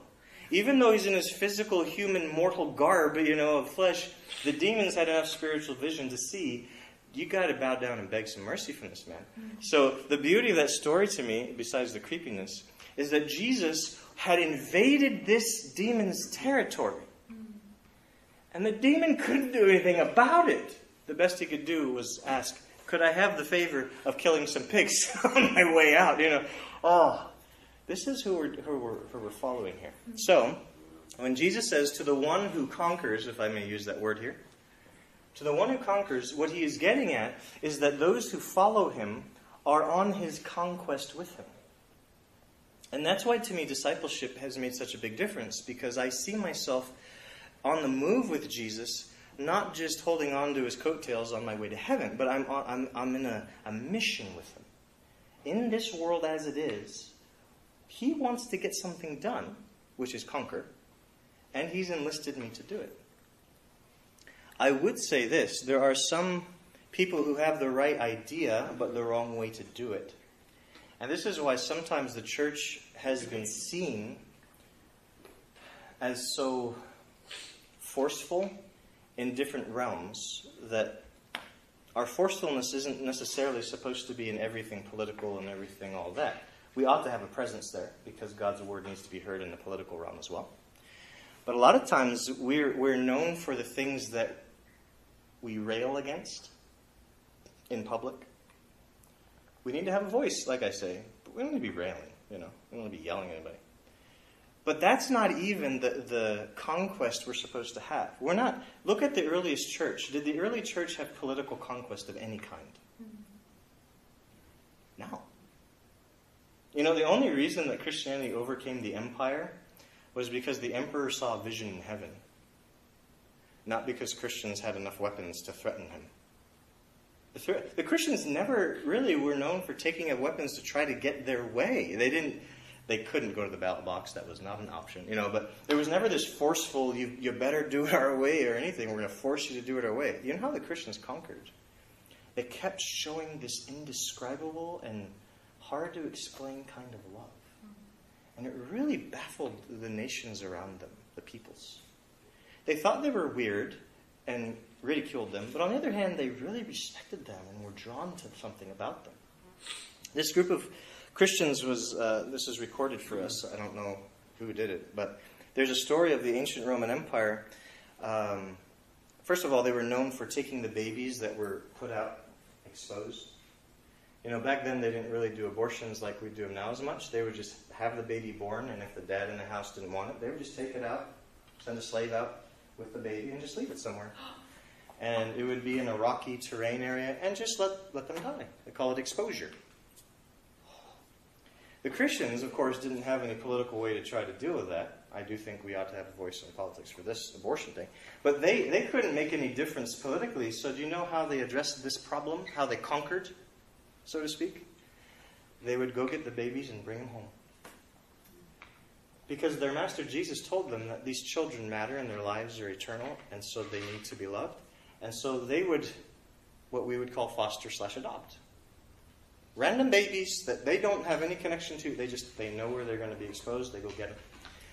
Even though he's in his physical, human, mortal garb, you know, of flesh, the demons had enough spiritual vision to see you got to bow down and beg some mercy from this man. So, the beauty of that story to me, besides the creepiness, is that Jesus had invaded this demon's territory. And the demon couldn't do anything about it. The best he could do was ask, Could I have the favor of killing some pigs on my way out? You know, oh, this is who we're, who we're, who we're following here. So, when Jesus says, To the one who conquers, if I may use that word here, to the one who conquers, what he is getting at is that those who follow him are on his conquest with him. And that's why, to me, discipleship has made such a big difference because I see myself on the move with Jesus, not just holding on to his coattails on my way to heaven, but I'm, I'm, I'm in a, a mission with him. In this world as it is, he wants to get something done, which is conquer, and he's enlisted me to do it. I would say this there are some people who have the right idea, but the wrong way to do it. And this is why sometimes the church has been seen as so forceful in different realms that our forcefulness isn't necessarily supposed to be in everything political and everything all that. We ought to have a presence there because God's word needs to be heard in the political realm as well. But a lot of times we're, we're known for the things that we rail against in public. We need to have a voice, like I say, but we don't need to be railing, you know. We don't need to be yelling at anybody. But that's not even the, the conquest we're supposed to have. We're not, look at the earliest church. Did the early church have political conquest of any kind? Mm-hmm. No. You know, the only reason that Christianity overcame the empire was because the emperor saw a vision in heaven, not because Christians had enough weapons to threaten him. The, Christians never really were known for taking up weapons to try to get their way. They didn't. They couldn't go to the ballot box. That was not an option, you know. But there was never this forceful, "you you better do it our way" or anything. We're going to force you to do it our way. You know how the Christians conquered? They kept showing this indescribable and hard to explain kind of love. And it really baffled the nations around them, the peoples. They thought they were weird and ridiculed them, but on the other hand, they really respected them and were drawn to something about them. This group of Christians was, uh, this is recorded for us. I don't know who did it, but there's a story of the ancient Roman Empire. Um, first of all, they were known for taking the babies that were put out exposed. You know, back then they didn't really do abortions like we do them now as much. They would just have the baby born, and if the dad in the house didn't want it, they would just take it out, send a slave out with the baby, and just leave it somewhere. And it would be in a rocky terrain area, and just let, let them die. They call it exposure. The Christians, of course, didn't have any political way to try to deal with that. I do think we ought to have a voice in politics for this abortion thing. But they, they couldn't make any difference politically, so do you know how they addressed this problem? How they conquered, so to speak? They would go get the babies and bring them home. Because their master Jesus told them that these children matter and their lives are eternal, and so they need to be loved. And so they would, what we would call foster slash adopt. Random babies that they don't have any connection to, they just, they know where they're going to be exposed, they go get them.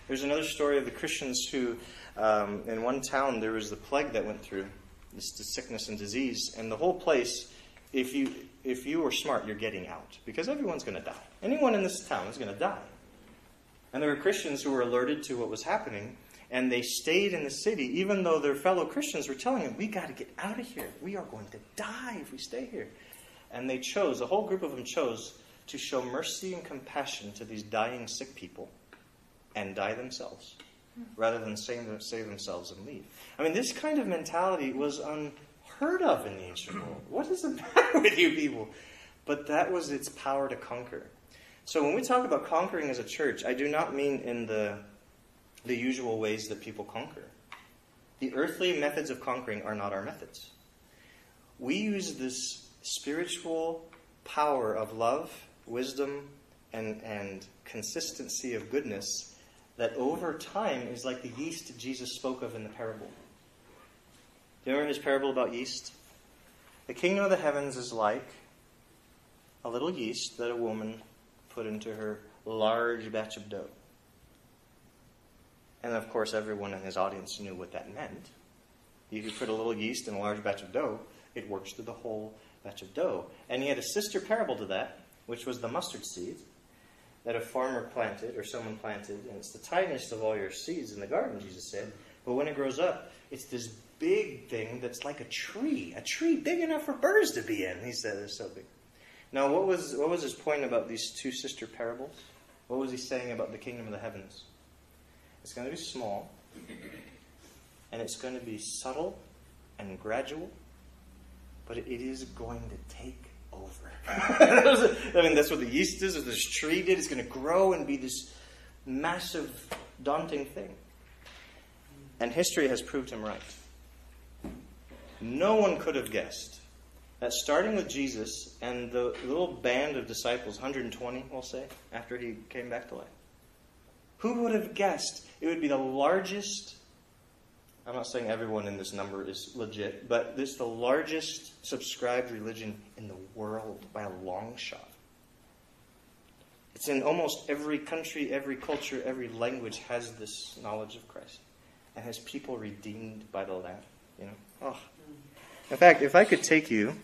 There's another story of the Christians who, um, in one town, there was the plague that went through, this, sickness and disease, and the whole place, if you if you were smart, you're getting out because everyone's going to die. Anyone in this town is going to die. And there were Christians who were alerted to what was happening, and they stayed in the city, even though their fellow Christians were telling them, "We got to get out of here. We are going to die if we stay here." And they chose, a whole group of them chose to show mercy and compassion to these dying sick people and die themselves rather than save, save themselves and leave. I mean, this kind of mentality was unheard of in the ancient world. What is the matter with you people? But that was its power to conquer. So when we talk about conquering as a church, I do not mean in the, the usual ways that people conquer. The earthly methods of conquering are not our methods. We use this spiritual power of love, wisdom, and, and consistency of goodness that over time is like the yeast Jesus spoke of in the parable. Do you remember his parable about yeast? The kingdom of the heavens is like a little yeast that a woman put into her large batch of dough. And of course, everyone in his audience knew what that meant. If you put a little yeast in a large batch of dough, it works through the whole batch of dough. And he had a sister parable to that, which was the mustard seed that a farmer planted or someone planted, and it's the tiniest of all your seeds in the garden, Jesus said. But when it grows up, it's this big thing that's like a tree, a tree big enough for birds to be in. He said it's so big. Now, what was what was his point about these two sister parables? What was he saying about the kingdom of the heavens? It's going to be small, and it's going to be subtle and gradual, but it is going to take over. I mean, that's what the yeast is, or this tree did. It's going to grow and be this massive, daunting thing. And history has proved him right. No one could have guessed that starting with Jesus and the little band of disciples, 120, we'll say, after he came back to life, who would have guessed it would be the largest I'm not saying everyone in this number is legit, but this is the largest subscribed religion in the world by a long shot. It's in almost every country, every culture, every language has this knowledge of Christ and has people redeemed by the Lamb. You know, oh. In fact, if I could take you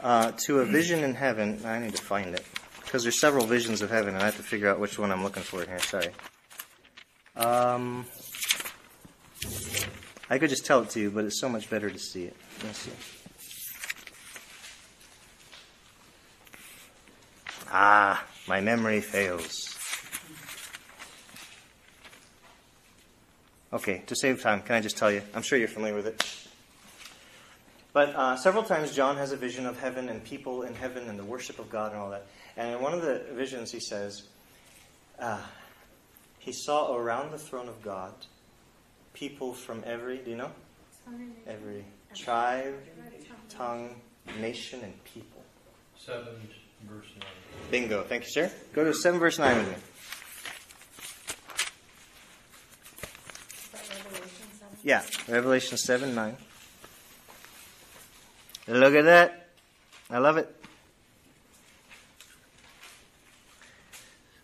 uh, to a vision in heaven, I need to find it because there's several visions of heaven, and I have to figure out which one I'm looking for here. Sorry. Um, I could just tell it to you, but it's so much better to see it. Let me see. Ah, my memory fails. Okay, to save time, can I just tell you? I'm sure you're familiar with it. But uh, several times John has a vision of heaven and people in heaven and the worship of God and all that. And in one of the visions, he says, uh, he saw around the throne of God people from every, do you know? Every tribe, tongue, nation, and people. 7 verse 9. Bingo. Thank you, sir. Go to 7 verse 9 with me. Yeah, Revelation 7 9. Look at that. I love it.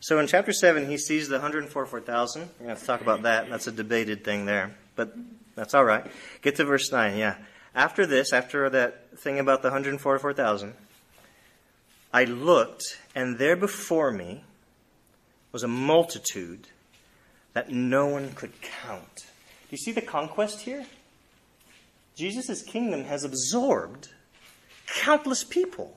So in chapter 7, he sees the 144,000. We're going to have to talk about that. That's a debated thing there. But that's all right. Get to verse 9, yeah. After this, after that thing about the 144,000, I looked, and there before me was a multitude that no one could count. Do you see the conquest here? Jesus' kingdom has absorbed countless people.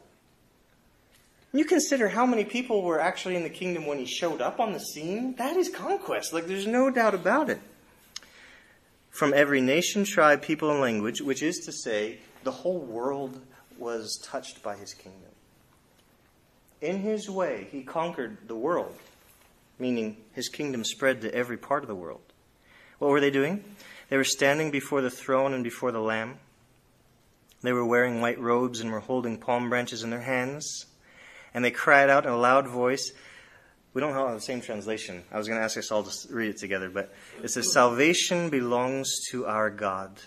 You consider how many people were actually in the kingdom when he showed up on the scene? That is conquest. Like, there's no doubt about it. From every nation, tribe, people, and language, which is to say, the whole world was touched by his kingdom. In his way, he conquered the world, meaning his kingdom spread to every part of the world. What were they doing? They were standing before the throne and before the Lamb. They were wearing white robes and were holding palm branches in their hands. And they cried out in a loud voice. We don't have the same translation. I was going to ask us all to read it together, but it says, Salvation belongs to our God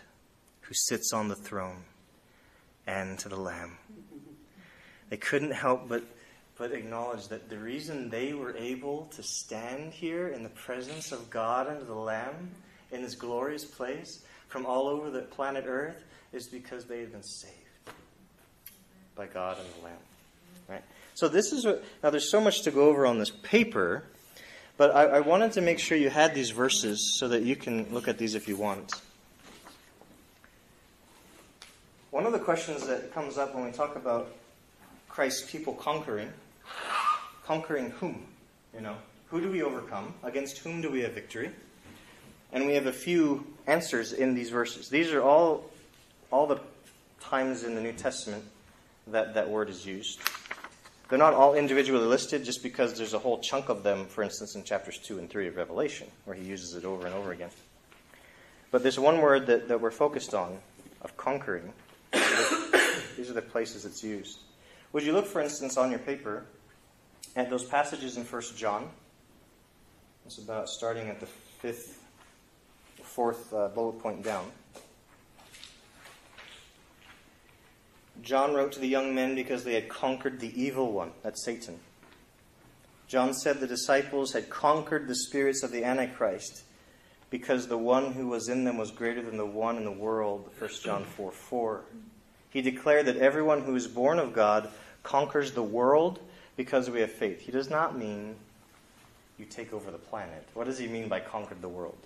who sits on the throne and to the Lamb. They couldn't help but, but acknowledge that the reason they were able to stand here in the presence of God and the Lamb in this glorious place from all over the planet Earth is because they have been saved by God and the Lamb. Right? So this is what now there's so much to go over on this paper, but I, I wanted to make sure you had these verses so that you can look at these if you want. One of the questions that comes up when we talk about Christ's people conquering, conquering whom? You know, who do we overcome? Against whom do we have victory? And we have a few answers in these verses. These are all all the times in the New Testament that that word is used. They're not all individually listed just because there's a whole chunk of them, for instance, in chapters 2 and 3 of Revelation, where he uses it over and over again. But there's one word that, that we're focused on of conquering. These are the places it's used. Would you look, for instance, on your paper at those passages in 1 John? It's about starting at the fifth, fourth uh, bullet point down. John wrote to the young men because they had conquered the evil one, that's Satan. John said the disciples had conquered the spirits of the Antichrist because the one who was in them was greater than the one in the world, 1 John 4 4. He declared that everyone who is born of God conquers the world because we have faith. He does not mean you take over the planet. What does he mean by conquered the world?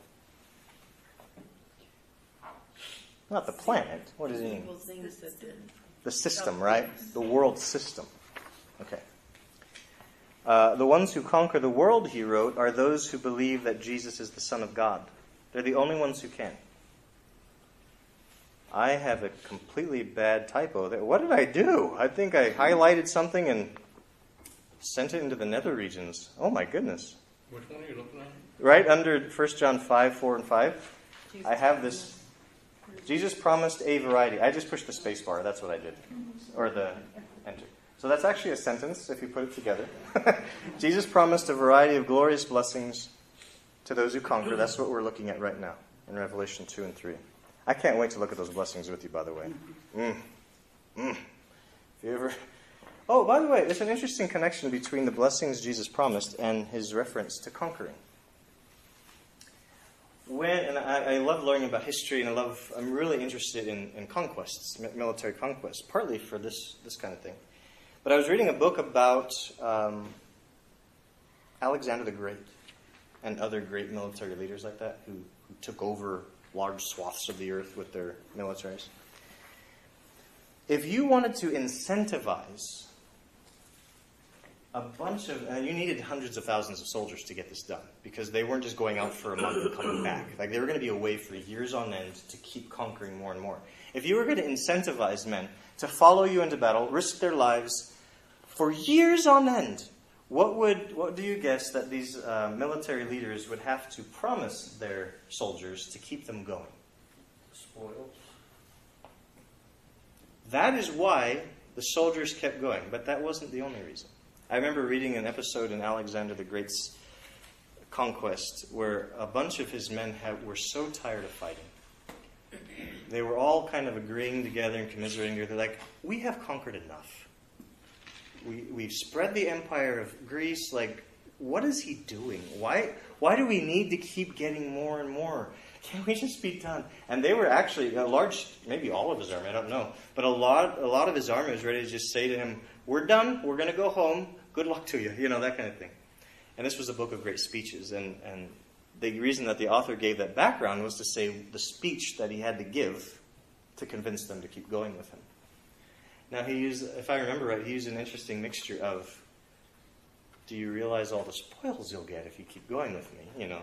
Not the planet. What does he mean? Evil things that did. The system, right? The world system. Okay. Uh, the ones who conquer the world, he wrote, are those who believe that Jesus is the Son of God. They're the only ones who can. I have a completely bad typo there. What did I do? I think I highlighted something and sent it into the nether regions. Oh my goodness. Which one are you looking at? Right under 1 John 5, 4, and 5, I have this. Jesus promised a variety. I just pushed the space bar. That's what I did. Or the enter. So that's actually a sentence if you put it together. Jesus promised a variety of glorious blessings to those who conquer. That's what we're looking at right now in Revelation 2 and 3. I can't wait to look at those blessings with you, by the way. Mm. Mm. If you ever. Oh, by the way, there's an interesting connection between the blessings Jesus promised and his reference to conquering when and I, I, love learning about history, and I love I'm really interested in, in conquests, military conquests, partly for this this kind of thing. But I was reading a book about um, Alexander the Great and other great military leaders like that who, who took over large swaths of the earth with their militaries. If you wanted to incentivize a bunch of, and you needed hundreds of thousands of soldiers to get this done because they weren't just going out for a month and coming back. Like they were going to be away for years on end to keep conquering more and more. If you were going to incentivize men to follow you into battle, risk their lives for years on end. What would what do you guess that these uh, military leaders would have to promise their soldiers to keep them going? Spoils. That is why the soldiers kept going, but that wasn't the only reason. I remember reading an episode in Alexander the Great's conquest where a bunch of his men had, were so tired of fighting. They were all kind of agreeing together and commiserating. They're like, "We have conquered enough. We, we've spread the empire of Greece. Like, what is he doing? Why, why do we need to keep getting more and more? Can't we just be done? And they were actually a large, maybe all of his army. I don't know, but a lot, a lot of his army was ready to just say to him, "We're done. We're going to go home. Good luck to you." You know that kind of thing. And this was a book of great speeches, and and the reason that the author gave that background was to say the speech that he had to give to convince them to keep going with him. Now he used, if I remember right, he used an interesting mixture of, "Do you realize all the spoils you'll get if you keep going with me?" You know,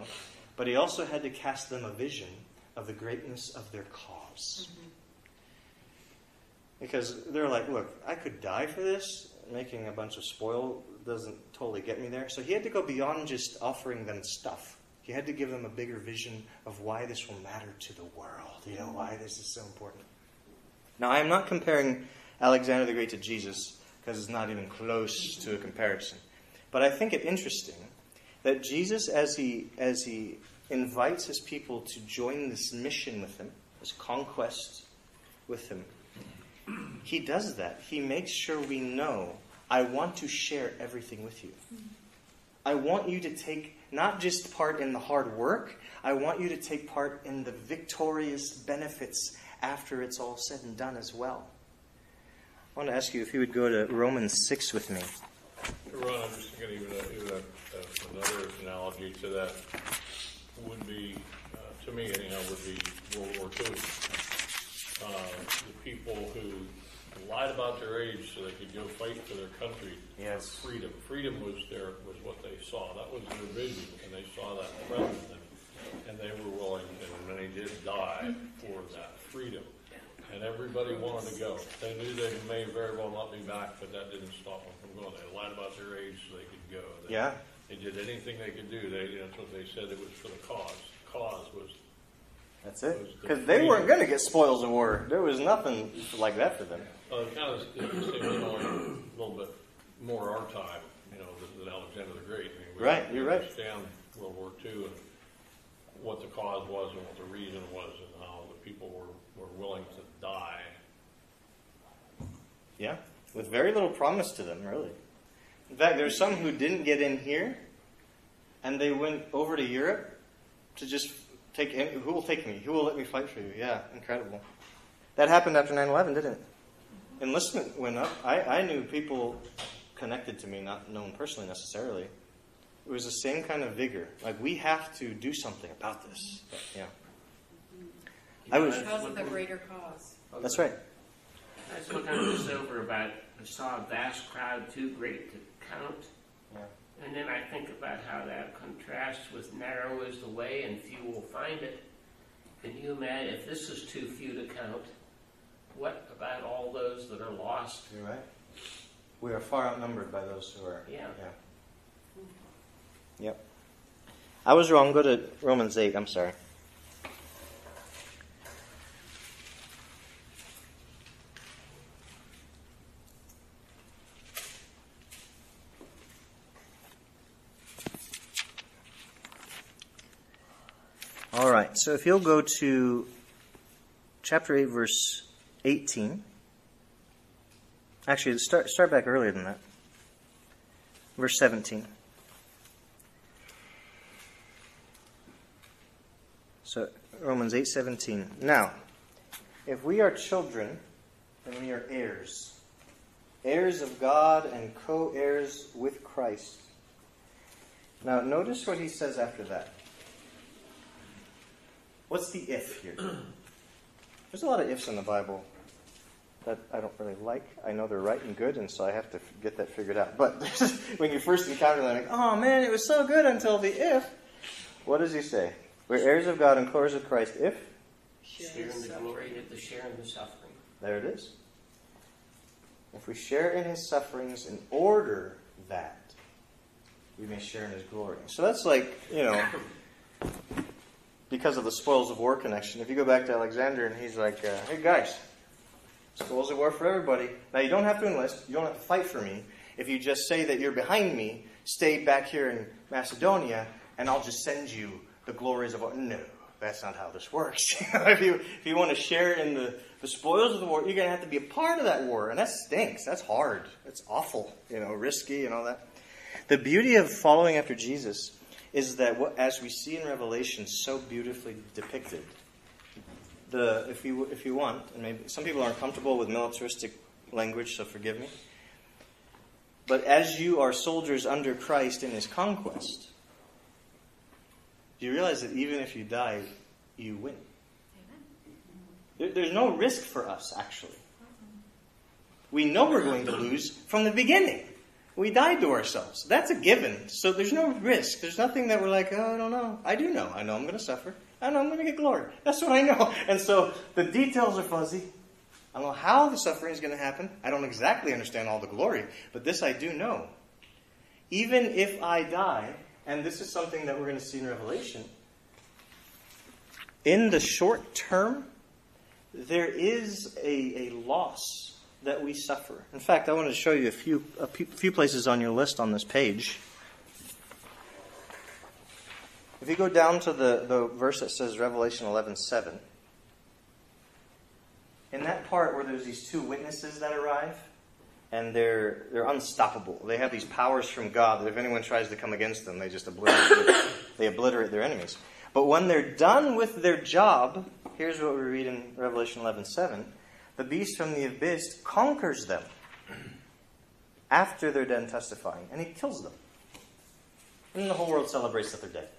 but he also had to cast them a vision of the greatness of their because. Mm-hmm. Because they're like, look, I could die for this. Making a bunch of spoil doesn't totally get me there. So he had to go beyond just offering them stuff. He had to give them a bigger vision of why this will matter to the world. You know, why this is so important. Now, I am not comparing Alexander the Great to Jesus because it's not even close to a comparison. But I think it interesting that Jesus, as he, as he invites his people to join this mission with him, this conquest with him, he does that. He makes sure we know I want to share everything with you. I want you to take not just part in the hard work, I want you to take part in the victorious benefits after it's all said and done as well. I want to ask you if you would go to Romans 6 with me. Ron, I'm just going to even uh, uh, another analogy to that would be, uh, to me anyhow, would be World War II. Uh, the people who lied about their age so they could go fight for their country. Yes. Freedom. Freedom was their was what they saw. That was their vision, and they saw that present, and, and they were willing, and many did die for that freedom. And everybody wanted to go. They knew they may very well not be back, but that didn't stop them from going. They lied about their age so they could go. They, Yeah? They did anything they could do. They, that's what they said. It was for the cause. The Cause was That's it. Because they weren't going to get spoils of war. There was nothing like that for them. Uh, kind of, it seems you know, a little bit more our time, you know, than, than Alexander the Great. I mean, we, Right, we you're right. Understand World War II and what the cause was and what the reason was and how the people were, were willing to die. Yeah, with very little promise to them, really. In fact, there's some who didn't get in here, and they went over to Europe to just take. In, who will take me? Who will let me fight for you? Yeah, incredible. That happened after 9/11, didn't it? Enlistment went up. I, I knew people connected to me, not known personally necessarily. It was the same kind of vigor. Like we have to do something about this. But, yeah, I was. Because of the greater cause. That's right. I was looking this over about, I saw a vast crowd too great to count. Yeah. And then I think about how that contrasts with narrow is the way and few will find it. Can you imagine, if this is too few to count, what about all those that are lost? You're right. We are far outnumbered by those who are. Yeah. Yep. I was wrong. Go to Romans 8. I'm sorry. All right. So if you'll go to chapter 8, verse 18. Actually, start, start back earlier than that. Verse 17. So Romans 8:17. Now, if we are children, then we are heirs. Heirs of God and co-heirs with Christ. Now, notice what he says after that. What's the if here? There's a lot of ifs in the Bible that I don't really like. I know they're right and good, and so I have to get that figured out. But when you first encounter them, like, oh man, it was so good until the if. What does he say? We're heirs of God and co-heirs of Christ if. Share in the glory, get the share in the suffering. There it is. If we share in his sufferings in order that we may share in his glory. So that's like, you know, because of the spoils of war connection. If you go back to Alexander and he's like, uh, hey guys, spoils of war for everybody. Now you don't have to enlist, you don't have to fight for me. If you just say that you're behind me, stay back here in Macedonia, and I'll just send you the glories of war. No, that's not how this works. if, you, if you want to share in the, the spoils of the war, you're going to have to be a part of that war. And that stinks. That's hard. It's awful, you know, risky and all that. The beauty of following after Jesus is that, what, as we see in Revelation, so beautifully depicted. The, if you if you want, and maybe some people aren't comfortable with militaristic language, so forgive me. But as you are soldiers under Christ in His conquest, do you realize that even if you die, you win? There, there's no risk for us, actually. We know we're going to lose from the beginning. We died to ourselves. That's a given. So there's no risk. There's nothing that we're like, oh, I don't know. I do know. I know I'm going to suffer. I know I'm going to get glory. That's what I know. And so the details are fuzzy. I don't know how the suffering is going to happen. I don't exactly understand all the glory. But this I do know. Even if I die, and this is something that we're going to see in Revelation, in the short term, there is a, a loss that we suffer. In fact, I want to show you a few, a few places on your list on this page. If you go down to the, the verse that says Revelation 11 7, in that part where there's these two witnesses that arrive, and they're, they're unstoppable. They have these powers from God that if anyone tries to come against them, they just obliterate, they obliterate their enemies. But when they're done with their job, here's what we read in Revelation 11 7 the beast from the abyss conquers them after they're done testifying, and he kills them. And the whole world celebrates that they're dead.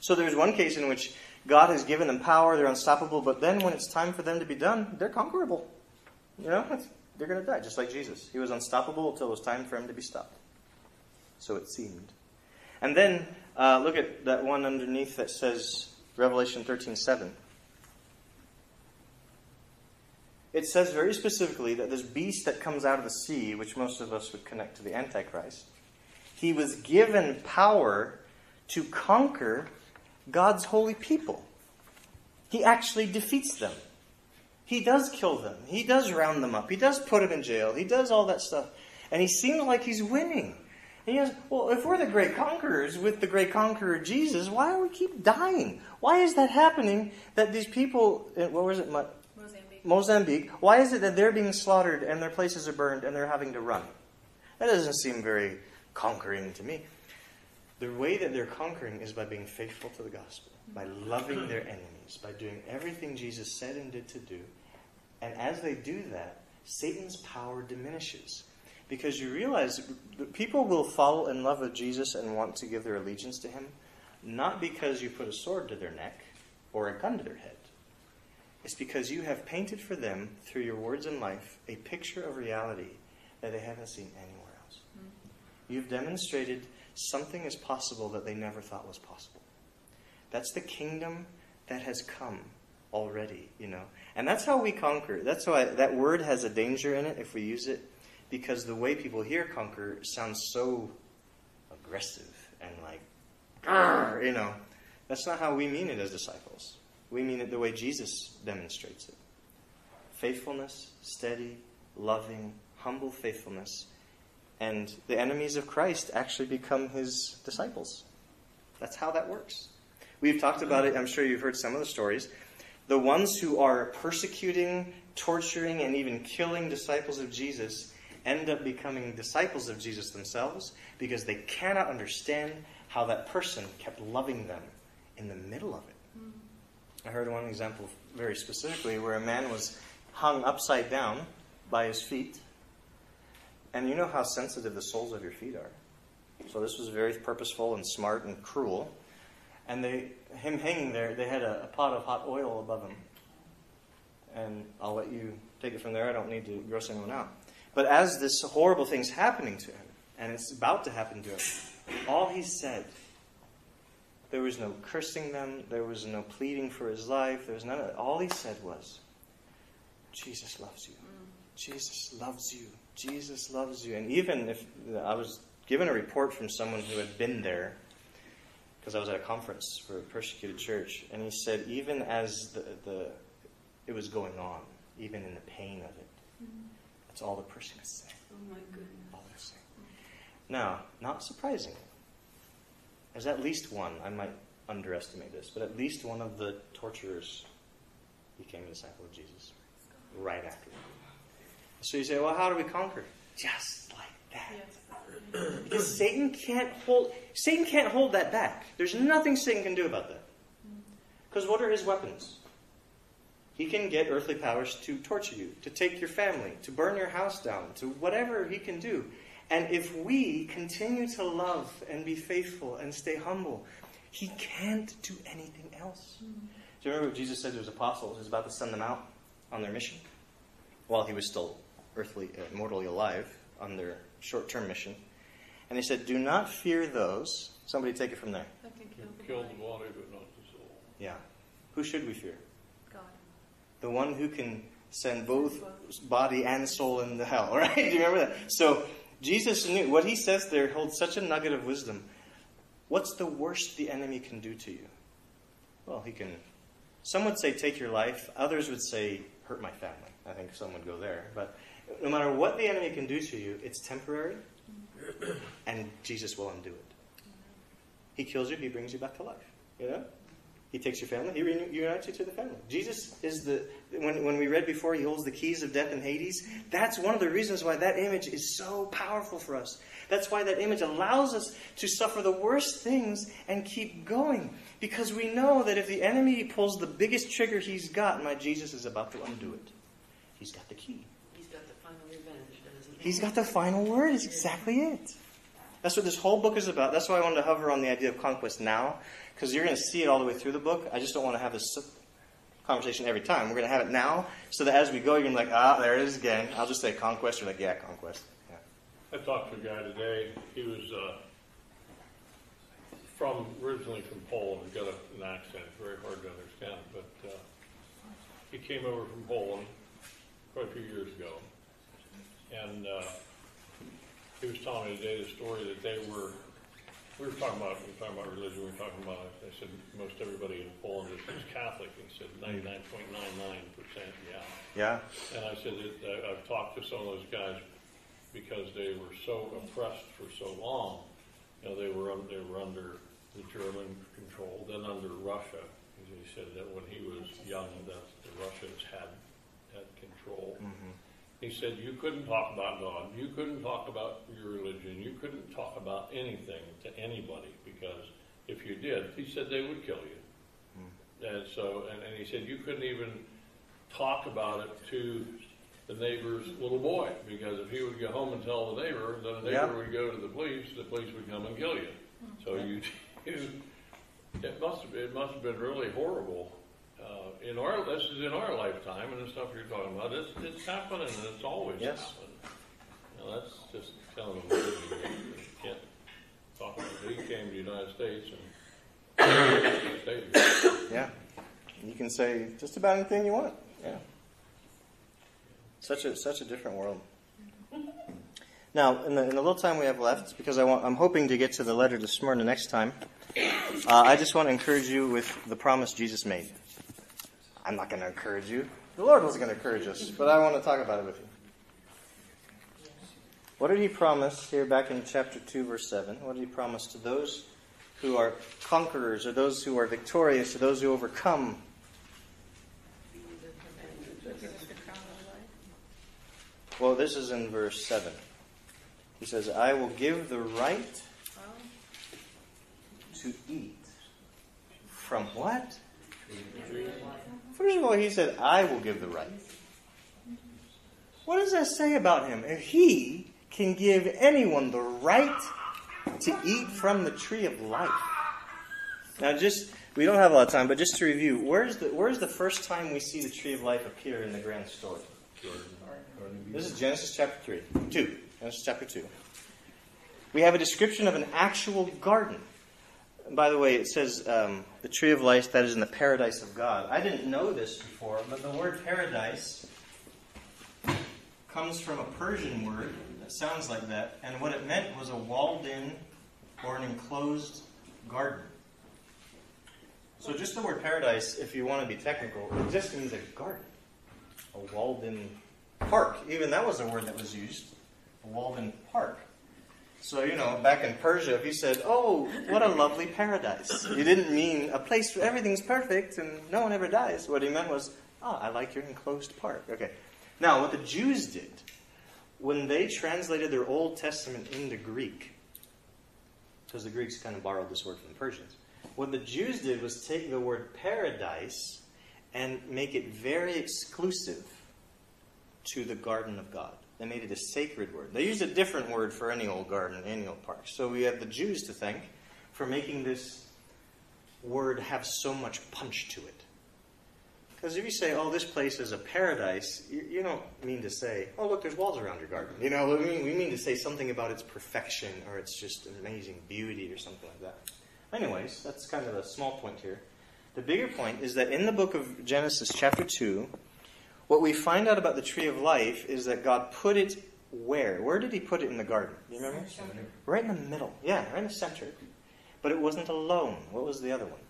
So there's one case in which God has given them power, they're unstoppable, but then when it's time for them to be done, they're conquerable. You know, they're going to die, just like Jesus. He was unstoppable until it was time for him to be stopped. So it seemed. And then uh, look at that one underneath that says Revelation 13 7. it says very specifically that this beast that comes out of the sea, which most of us would connect to the Antichrist, he was given power to conquer God's holy people. He actually defeats them. He does kill them. He does round them up. He does put them in jail. He does all that stuff. And he seems like he's winning. And he goes, Well, if we're the great conquerors with the great conqueror Jesus, why do we keep dying? Why is that happening that these people, uh, what was it, Mozambique, why is it that they're being slaughtered and their places are burned and they're having to run? That doesn't seem very conquering to me. The way that they're conquering is by being faithful to the gospel, by loving their enemies, by doing everything Jesus said and did to do. And as they do that, Satan's power diminishes. Because you realize people will fall in love with Jesus and want to give their allegiance to him, not because you put a sword to their neck or a gun to their head it's because you have painted for them, through your words and life, a picture of reality that they haven't seen anywhere. You've demonstrated something is possible that they never thought was possible. That's the kingdom that has come already, you know. And that's how we conquer. That's why that word has a danger in it if we use it, because the way people hear conquer sounds so aggressive and like, you know. That's not how we mean it as disciples. We mean it the way Jesus demonstrates it faithfulness, steady, loving, humble faithfulness. And the enemies of Christ actually become his disciples. That's how that works. We've talked about it, I'm sure you've heard some of the stories. The ones who are persecuting, torturing, and even killing disciples of Jesus end up becoming disciples of Jesus themselves because they cannot understand how that person kept loving them in the middle of it. I heard one example very specifically where a man was hung upside down by his feet. And you know how sensitive the soles of your feet are. So this was very purposeful and smart and cruel. And they, him hanging there, they had a, a pot of hot oil above him. And I'll let you take it from there. I don't need to gross anyone out. But as this horrible thing's happening to him, and it's about to happen to him, all he said there was no cursing them. There was no pleading for his life. There was none of that. All he said was, Jesus loves you. Mm. Jesus loves you. Jesus loves you. And even if I was given a report from someone who had been there, because I was at a conference for a persecuted church, and he said, even as the, the it was going on, even in the pain of it, that's all the person could say. Oh my goodness. All they're saying. Now, not surprisingly, there's at least one, I might underestimate this, but at least one of the torturers became a disciple of Jesus right after. So you say, well, how do we conquer? Just like that. Because Satan can't hold Satan can't hold that back. There's nothing Satan can do about that. Mm. Because what are his weapons? He can get earthly powers to torture you, to take your family, to burn your house down, to whatever he can do. And if we continue to love and be faithful and stay humble, he can't do anything else. Mm. Do you remember what Jesus said to his apostles? He was about to send them out on their mission while he was still earthly, uh, mortally alive on their short term mission. And he said, Do not fear those. Somebody take it from there. I can kill the Kill the body, but not the soul. Yeah. Who should we fear? God. The one who can send both body and soul into hell, right? Do you remember that? So Jesus knew what he says there holds such a nugget of wisdom. What's the worst the enemy can do to you? Well, he can. Some would say take your life. Others would say hurt my family. I think some would go there. But no matter what the enemy can do to you, it's temporary, and Jesus will undo it. He kills you. He brings you back to life. You know. He takes your family. He reunites you to the family. Jesus is the when when we read before, he holds the keys of death and Hades. That's one of the reasons why that image is so powerful for us. That's why that image allows us to suffer the worst things and keep going. Because we know that if the enemy pulls the biggest trigger he's got, my Jesus is about to undo it. He's got the key. He's got the final revenge, doesn't he? He's got the final word. It's exactly it. That's what this whole book is about. That's why I wanted to hover on the idea of conquest now, because you're going to see it all the way through the book. I just don't want to have this conversation every time. We're going to have it now, so that as we go, you're going to be like, ah, there it is again. I'll just say conquest. You're like, yeah, conquest. Yeah. I talked to a guy today. He was uh, from originally from Poland. He got an accent, very hard to understand. But uh, he came over from Poland quite a few years ago, and uh, he was telling me today the story that they were. We were talking about we were talking about religion. We were talking about. I said most everybody in Poland is, is Catholic. He said ninety nine point nine nine percent. Yeah. Yeah. And I said that I- I've talked to some of those guys because they were so oppressed for so long. You know, they were un- they were under the German control, then under Russia. As he said that when he was young, that the Russians had had control. Mm-hmm. He said you couldn't talk about God, you couldn't talk about your religion, you couldn't talk about anything to anybody because if you did, he said they would kill you. Hmm. And so, and, and he said you couldn't even talk about it to the neighbor's little boy because if he would go home and tell the neighbor, then the neighbor Yeah. would go to the police. The police would come and kill you. Hmm. So you, you it must have it must have been really horrible. Uh, in our this is in our lifetime, and the stuff you're talking about, it's it's happening, and it's always Yes. You know, that's just telling them you can't talk about. it. He came to the United States and. Yeah. You can say just about anything you want. Yeah. Such a such a different world. Now, in the, in the little time we have left, because I want, I'm hoping to get to the letter to Smyrna next time, uh, I just want to encourage you with the promise Jesus made. I'm not going to encourage you. The Lord was going to encourage us, but I want to talk about it with you. What did He promise here back in chapter 2, verse 7? What did He promise to those who are conquerors, or those who are victorious, or those who overcome? Give us the crown of life. Well, this is in verse 7. He says, I will give the right to eat. From what? First of all, he said, I will give the right. What does that say about him? If he can give anyone the right to eat from the tree of life. Now, just, we don't have a lot of time, but just to review, where's the, where's the first time we see the tree of life appear in the grand story? This is Genesis chapter 3. 2. Genesis chapter 2. We have a description of an actual garden. By the way, it says um, the tree of life that is in the paradise of God. I didn't know this before, but the word paradise comes from a Persian word that sounds like that, and what it meant was a walled in or an enclosed garden. So just the word paradise, if you want to be technical, it just means a garden, a walled in park. Even that was a word that was used, a walled in park. So, you know, back in Persia, if you said, oh, what a lovely paradise, you didn't mean a place where everything's perfect and no one ever dies. What he meant was, oh, I like your enclosed park. Okay. Now, what the Jews did, when they translated their Old Testament into Greek, because the Greeks kind of borrowed this word from the Persians, what the Jews did was take the word paradise and make it very exclusive to the garden of God. They made it a sacred word. They used a different word for any old garden, any old park. So we have the Jews to thank for making this word have so much punch to it. Because if you say, oh, this place is a paradise, you, you, don't mean to say, oh, look, there's walls around your garden. You know, we mean, we mean to say something about its perfection or its just amazing beauty or something like that. Anyways, that's kind of a small point here. The bigger point is that in the book of Genesis, chapter 2, what we find out about the tree of life is that God put it where? Where did He put it in the garden? You remember? Right in the middle. Yeah, right in the center. But it wasn't alone. What was the other one?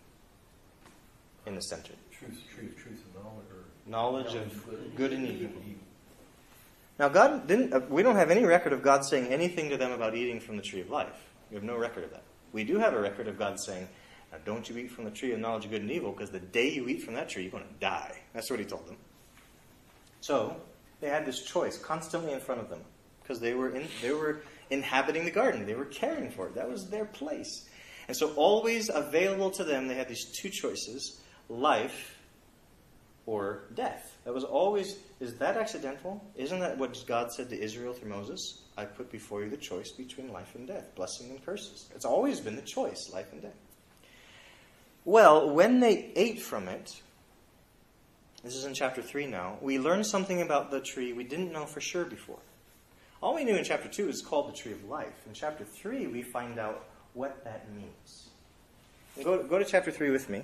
In the center. Truth, truth, truth, and knowledge. Or Knowledge Knowledge of good and good and evil. evil. Now, God didn't. Uh, we don't have any record of God saying anything to them about eating from the tree of life. We have no record of that. We do have a record of God saying, "Now, don't you eat from the tree of knowledge of good and evil, because the day you eat from that tree, you're going to die." That's what He told them. So they had this choice constantly in front of them, because they were in, they were inhabiting the garden. They were caring for it. That was their place. And so, always available to them, they had these two choices: life or death. That was always, is that accidental? Isn't that what God said to Israel through Moses? I put before you the choice between life and death, blessing and curses. It's always been the choice, life and death. Well, when they ate from it, this is in chapter 3 now, we learn something about the tree we didn't know for sure before. All we knew in chapter 2 is called the tree of life. In chapter 3, we find out what that means. Go, go to chapter 3 with me.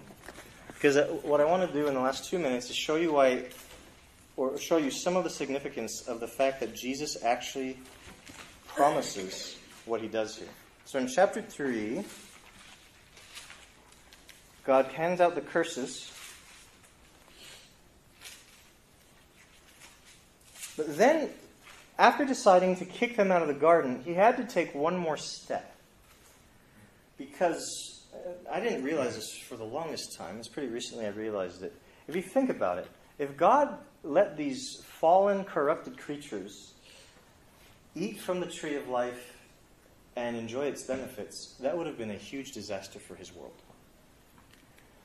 Because uh, what I want to do in the last two minutes is show you why, or show you some of the significance of the fact that Jesus actually promises what he does here. So in chapter 3, God hands out the curses. But then, after deciding to kick them out of the garden, he had to take one more step. Because uh, I didn't realize this for the longest time. It's pretty recently I realized it. If you think about it, if God let these fallen, corrupted creatures eat from the tree of life and enjoy its benefits, that would have been a huge disaster for his world.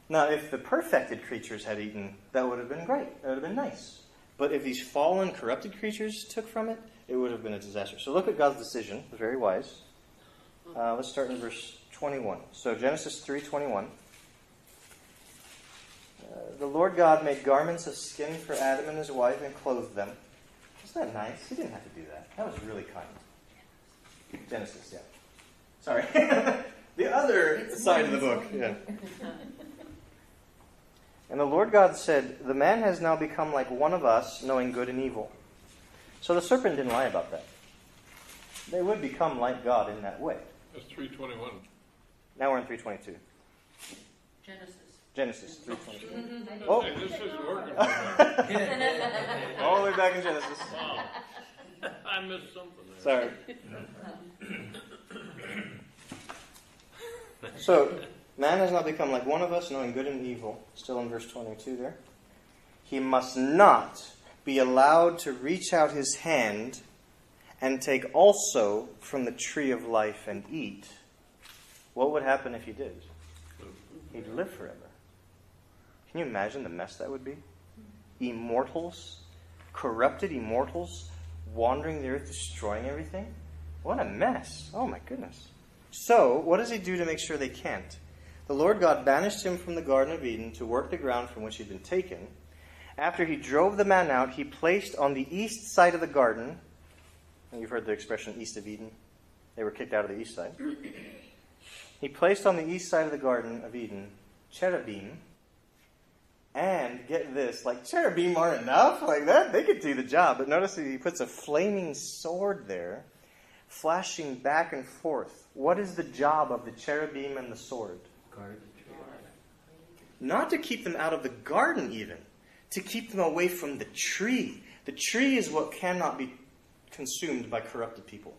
Now, if the perfected creatures had eaten, that would have been great. That would have been nice. But if these fallen, corrupted creatures took from it, it would have been a disaster. So look at God's decision. It was very wise. Uh, let's start in verse 21. So Genesis 3:21. Uh, the Lord God made garments of skin for Adam and his wife and clothed them. Isn't that nice? He didn't have to do that. That was really kind. Genesis, yeah. Sorry. the other It's side of the book. Yeah. And the Lord God said, The man has now become like one of us, knowing good and evil. So the serpent didn't lie about that. They would become like God in that way. That's three twenty-one. Now we're in 322. Genesis. Genesis 322. Oh. Oh. Hey, this isn't working. All the way back in Genesis. Wow. I missed something there. Sorry. So, man has not become like one of us, knowing good and evil. Still in verse 22 there. He must not be allowed to reach out his hand and take also from the tree of life and eat. What would happen if he did? He'd live forever. Can you imagine the mess that would be? Immortals, corrupted immortals, wandering the earth, destroying everything? What a mess. Oh my goodness. So, what does he do to make sure they can't? The Lord God banished him from the Garden of Eden to work the ground from which he'd been taken. After he drove the man out, he placed on the east side of the garden, and you've heard the expression east of Eden. They were kicked out of the east side. He placed on the east side of the Garden of Eden cherubim And get this, like cherubim aren't enough, like that, they could do the job. But notice he puts a flaming sword there, flashing back and forth. What is the job of the cherubim and the sword? Life. Not to keep them out of the garden, even, to keep them away from the tree. The tree is what cannot be consumed by corrupted people.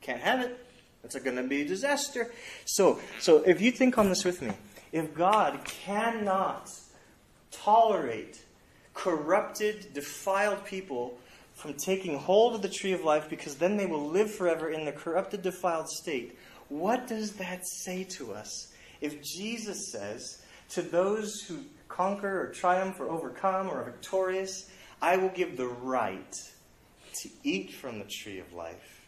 Can't have it. It's going to be a disaster. So, so if you think on this with me, if God cannot tolerate corrupted, defiled people from taking hold of the tree of life because then they will live forever in the corrupted, defiled state, what does that say to us? If Jesus says to those who conquer or triumph or overcome or are victorious, I will give the right to eat from the tree of life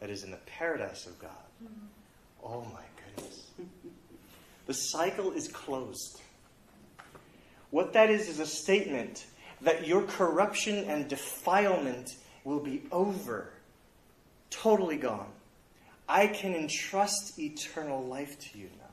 that is in the paradise of God. Mm-hmm. Oh my goodness. The cycle is closed. What that is is a statement that your corruption and defilement will be over, totally gone. I can entrust eternal life to you now.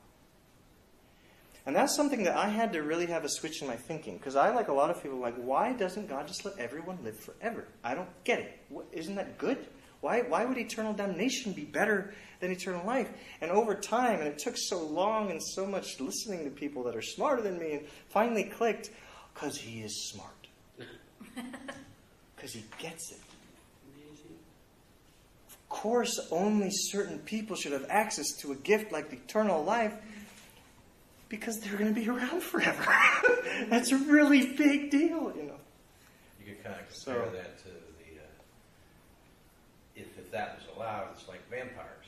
And that's something that I had to really have a switch in my thinking because I, like a lot of people, like, why doesn't God just let everyone live forever? I don't get it. What, isn't that good? Why, why would eternal damnation be better than eternal life? And over time, and it took so long and so much listening to people that are smarter than me, and finally clicked because he is smart. Because he gets it. Of course, only certain people should have access to a gift like eternal life because they're going to be around forever. That's a really big deal, you know. You could kind of compare So- that to the, uh, if, if that was allowed, it's like vampires.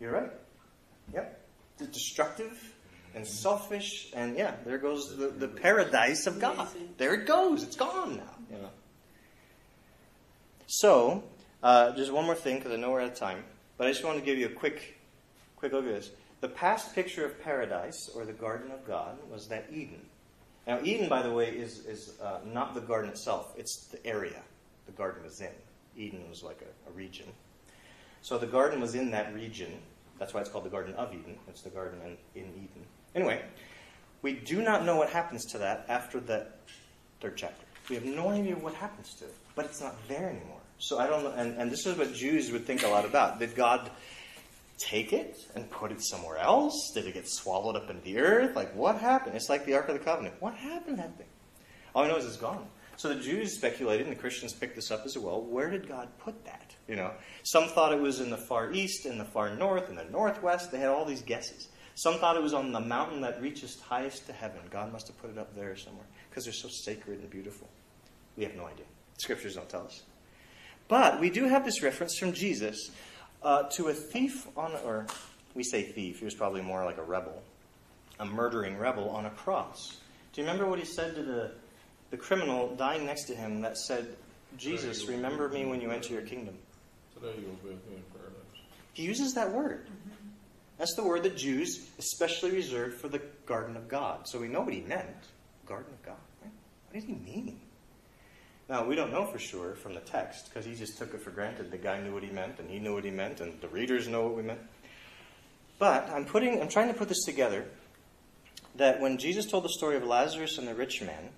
You're right. Yep. The destructive and selfish, and yeah, there goes the, the paradise of God. Amazing. There it goes. It's gone now. You know. So, uh, just one more thing, because I know we're out of time, but I just want to give you a quick, quick look at this. The past picture of paradise, or the Garden of God, was that Eden. Now, Eden, by the way, is, is uh, not the garden itself, it's the area the garden was in. Eden was like a, a region. So the garden was in that region. That's why it's called the Garden of Eden. It's the garden in, in Eden. Anyway, we do not know what happens to that after the third chapter. We have no idea what happens to it, but it's not there anymore. So I don't know. And, and this is what Jews would think a lot about. Did God take it and put it somewhere else? Did it get swallowed up into the earth? Like, what happened? It's like the Ark of the Covenant. What happened to that thing? All I know is it's gone. So the Jews speculated, and the Christians picked this up as well. Where did God put that? You know, some thought it was in the far east, in the far north, in the northwest. They had all these guesses. Some thought it was on the mountain that reaches highest to heaven. God must have put it up there somewhere because they're so sacred and beautiful. We have no idea. The Scriptures don't tell us. But we do have this reference from Jesus uh, to a thief on, or we say thief. He was probably more like a rebel, a murdering rebel on a cross. Do you remember what he said to the the criminal dying next to him that said, Jesus, remember me when you enter your kingdom. Today you'll be with me in paradise. He uses that word. That's the word that Jews especially reserved for the garden of God. So we know what he meant. Garden of God. Right? What did he mean? Now, we don't know for sure from the text because he just took it for granted. The guy knew what he meant and he knew what he meant and the readers know what we meant. But I'm putting I'm trying to put this together that when Jesus told the story of Lazarus and the rich man,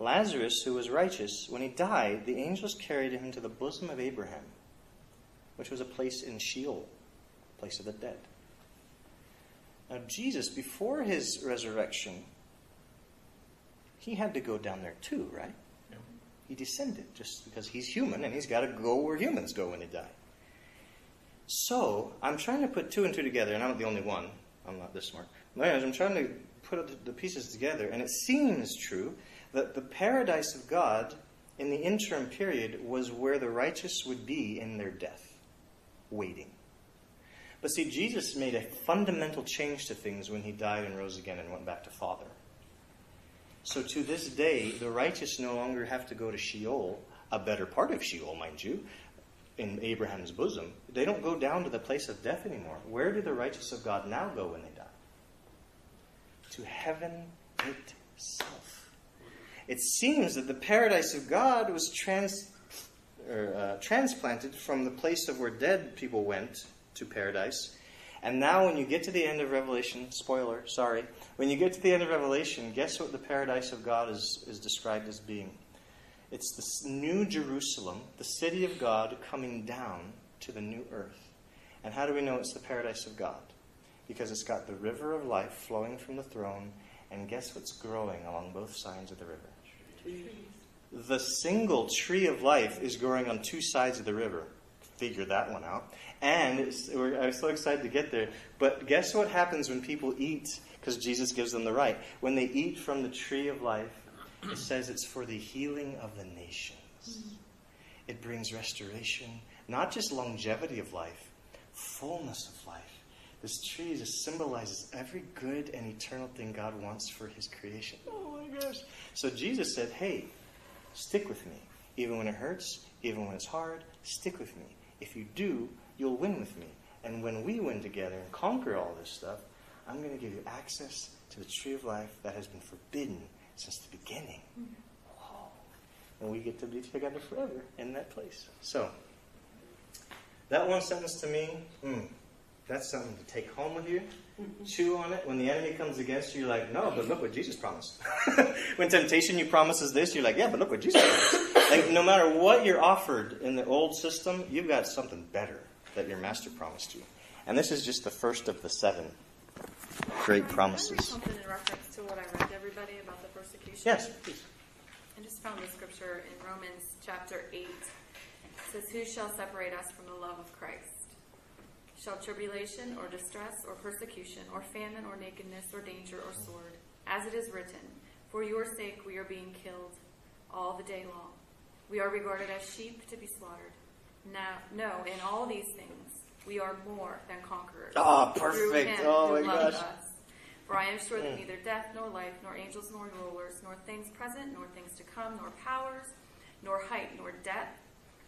Lazarus, who was righteous, when he died, the angels carried him to the bosom of Abraham, which was a place in Sheol, place of the dead. Now, Jesus, before his resurrection, he had to go down there too, right? He descended just because he's human and he's got to go where humans go when they die. So, I'm trying to put two and two together, and I'm not the only one. I'm not this smart. I'm trying to put the pieces together, and it seems true that the paradise of God in the interim period was where the righteous would be in their death, waiting. But see, Jesus made a fundamental change to things when he died and rose again and went back to Father. So to this day, the righteous no longer have to go to Sheol, a better part of Sheol, mind you, in Abraham's bosom. They don't go down to the place of death anymore. Where do the righteous of God now go when they die? To heaven itself. It seems that the paradise of God was trans, or, uh, transplanted from the place of where dead people went to paradise, And now, when you get to the end of Revelation, spoiler, sorry, when you get to the end of Revelation, guess what the paradise of God is, is described as being? It's the new Jerusalem, the city of God, coming down to the new earth. And how do we know it's the paradise of God? Because it's got the river of life flowing from the throne, and guess what's growing along both sides of the river? The single tree of life is growing on two sides of the river. Figure that one out. And I was so excited to get there. But guess what happens when people eat? Because Jesus gives them the right. When they eat from the tree of life, it says it's for the healing of the nations. It brings restoration, not just longevity of life, fullness of life. This tree just symbolizes every good and eternal thing God wants for his creation. Oh my gosh. So Jesus said, Hey, stick with me. Even when it hurts, even when it's hard, stick with me. If you do, you'll win with me. And when we win together and conquer all this stuff, I'm going to give you access to the tree of life that has been forbidden since the beginning. Whoa. And we get to be together forever in that place. So, that one sentence to me, hmm, that's something to take home with you. Chew on it. When the enemy comes against you, you're like, no, but look what Jesus promised. when temptation you promises this, you're like, yeah, but look what Jesus promised. like, no matter what you're offered in the old system, you've got something better that your master promised you. And this is just the first of the seven great Can I promises. something in reference to what I read to everybody about the persecution? Yes, please. I just found the scripture in Romans chapter 8. It says, Who shall separate us from the love of Christ? Shall tribulation or distress or persecution or famine or nakedness or danger or sword? As it is written, For your sake we are being killed all the day long. We are regarded as sheep to be slaughtered. Now, no, in all these things we are more than conquerors. Ah, through perfect. him Oh, my gosh. us. For I am sure that Mm. neither death, nor life, nor angels, nor rulers, nor things present, nor things to come, nor powers, nor height, nor depth,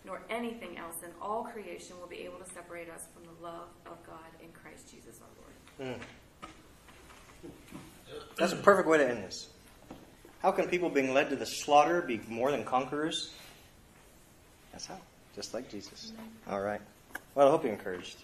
nor anything else in all creation will be able to separate us from the love of God in Christ Jesus our Lord. Mm. That's a perfect way to end this. How can people being led to the slaughter be more than conquerors? That's how. Just like Jesus. All right. Well, I hope you're encouraged.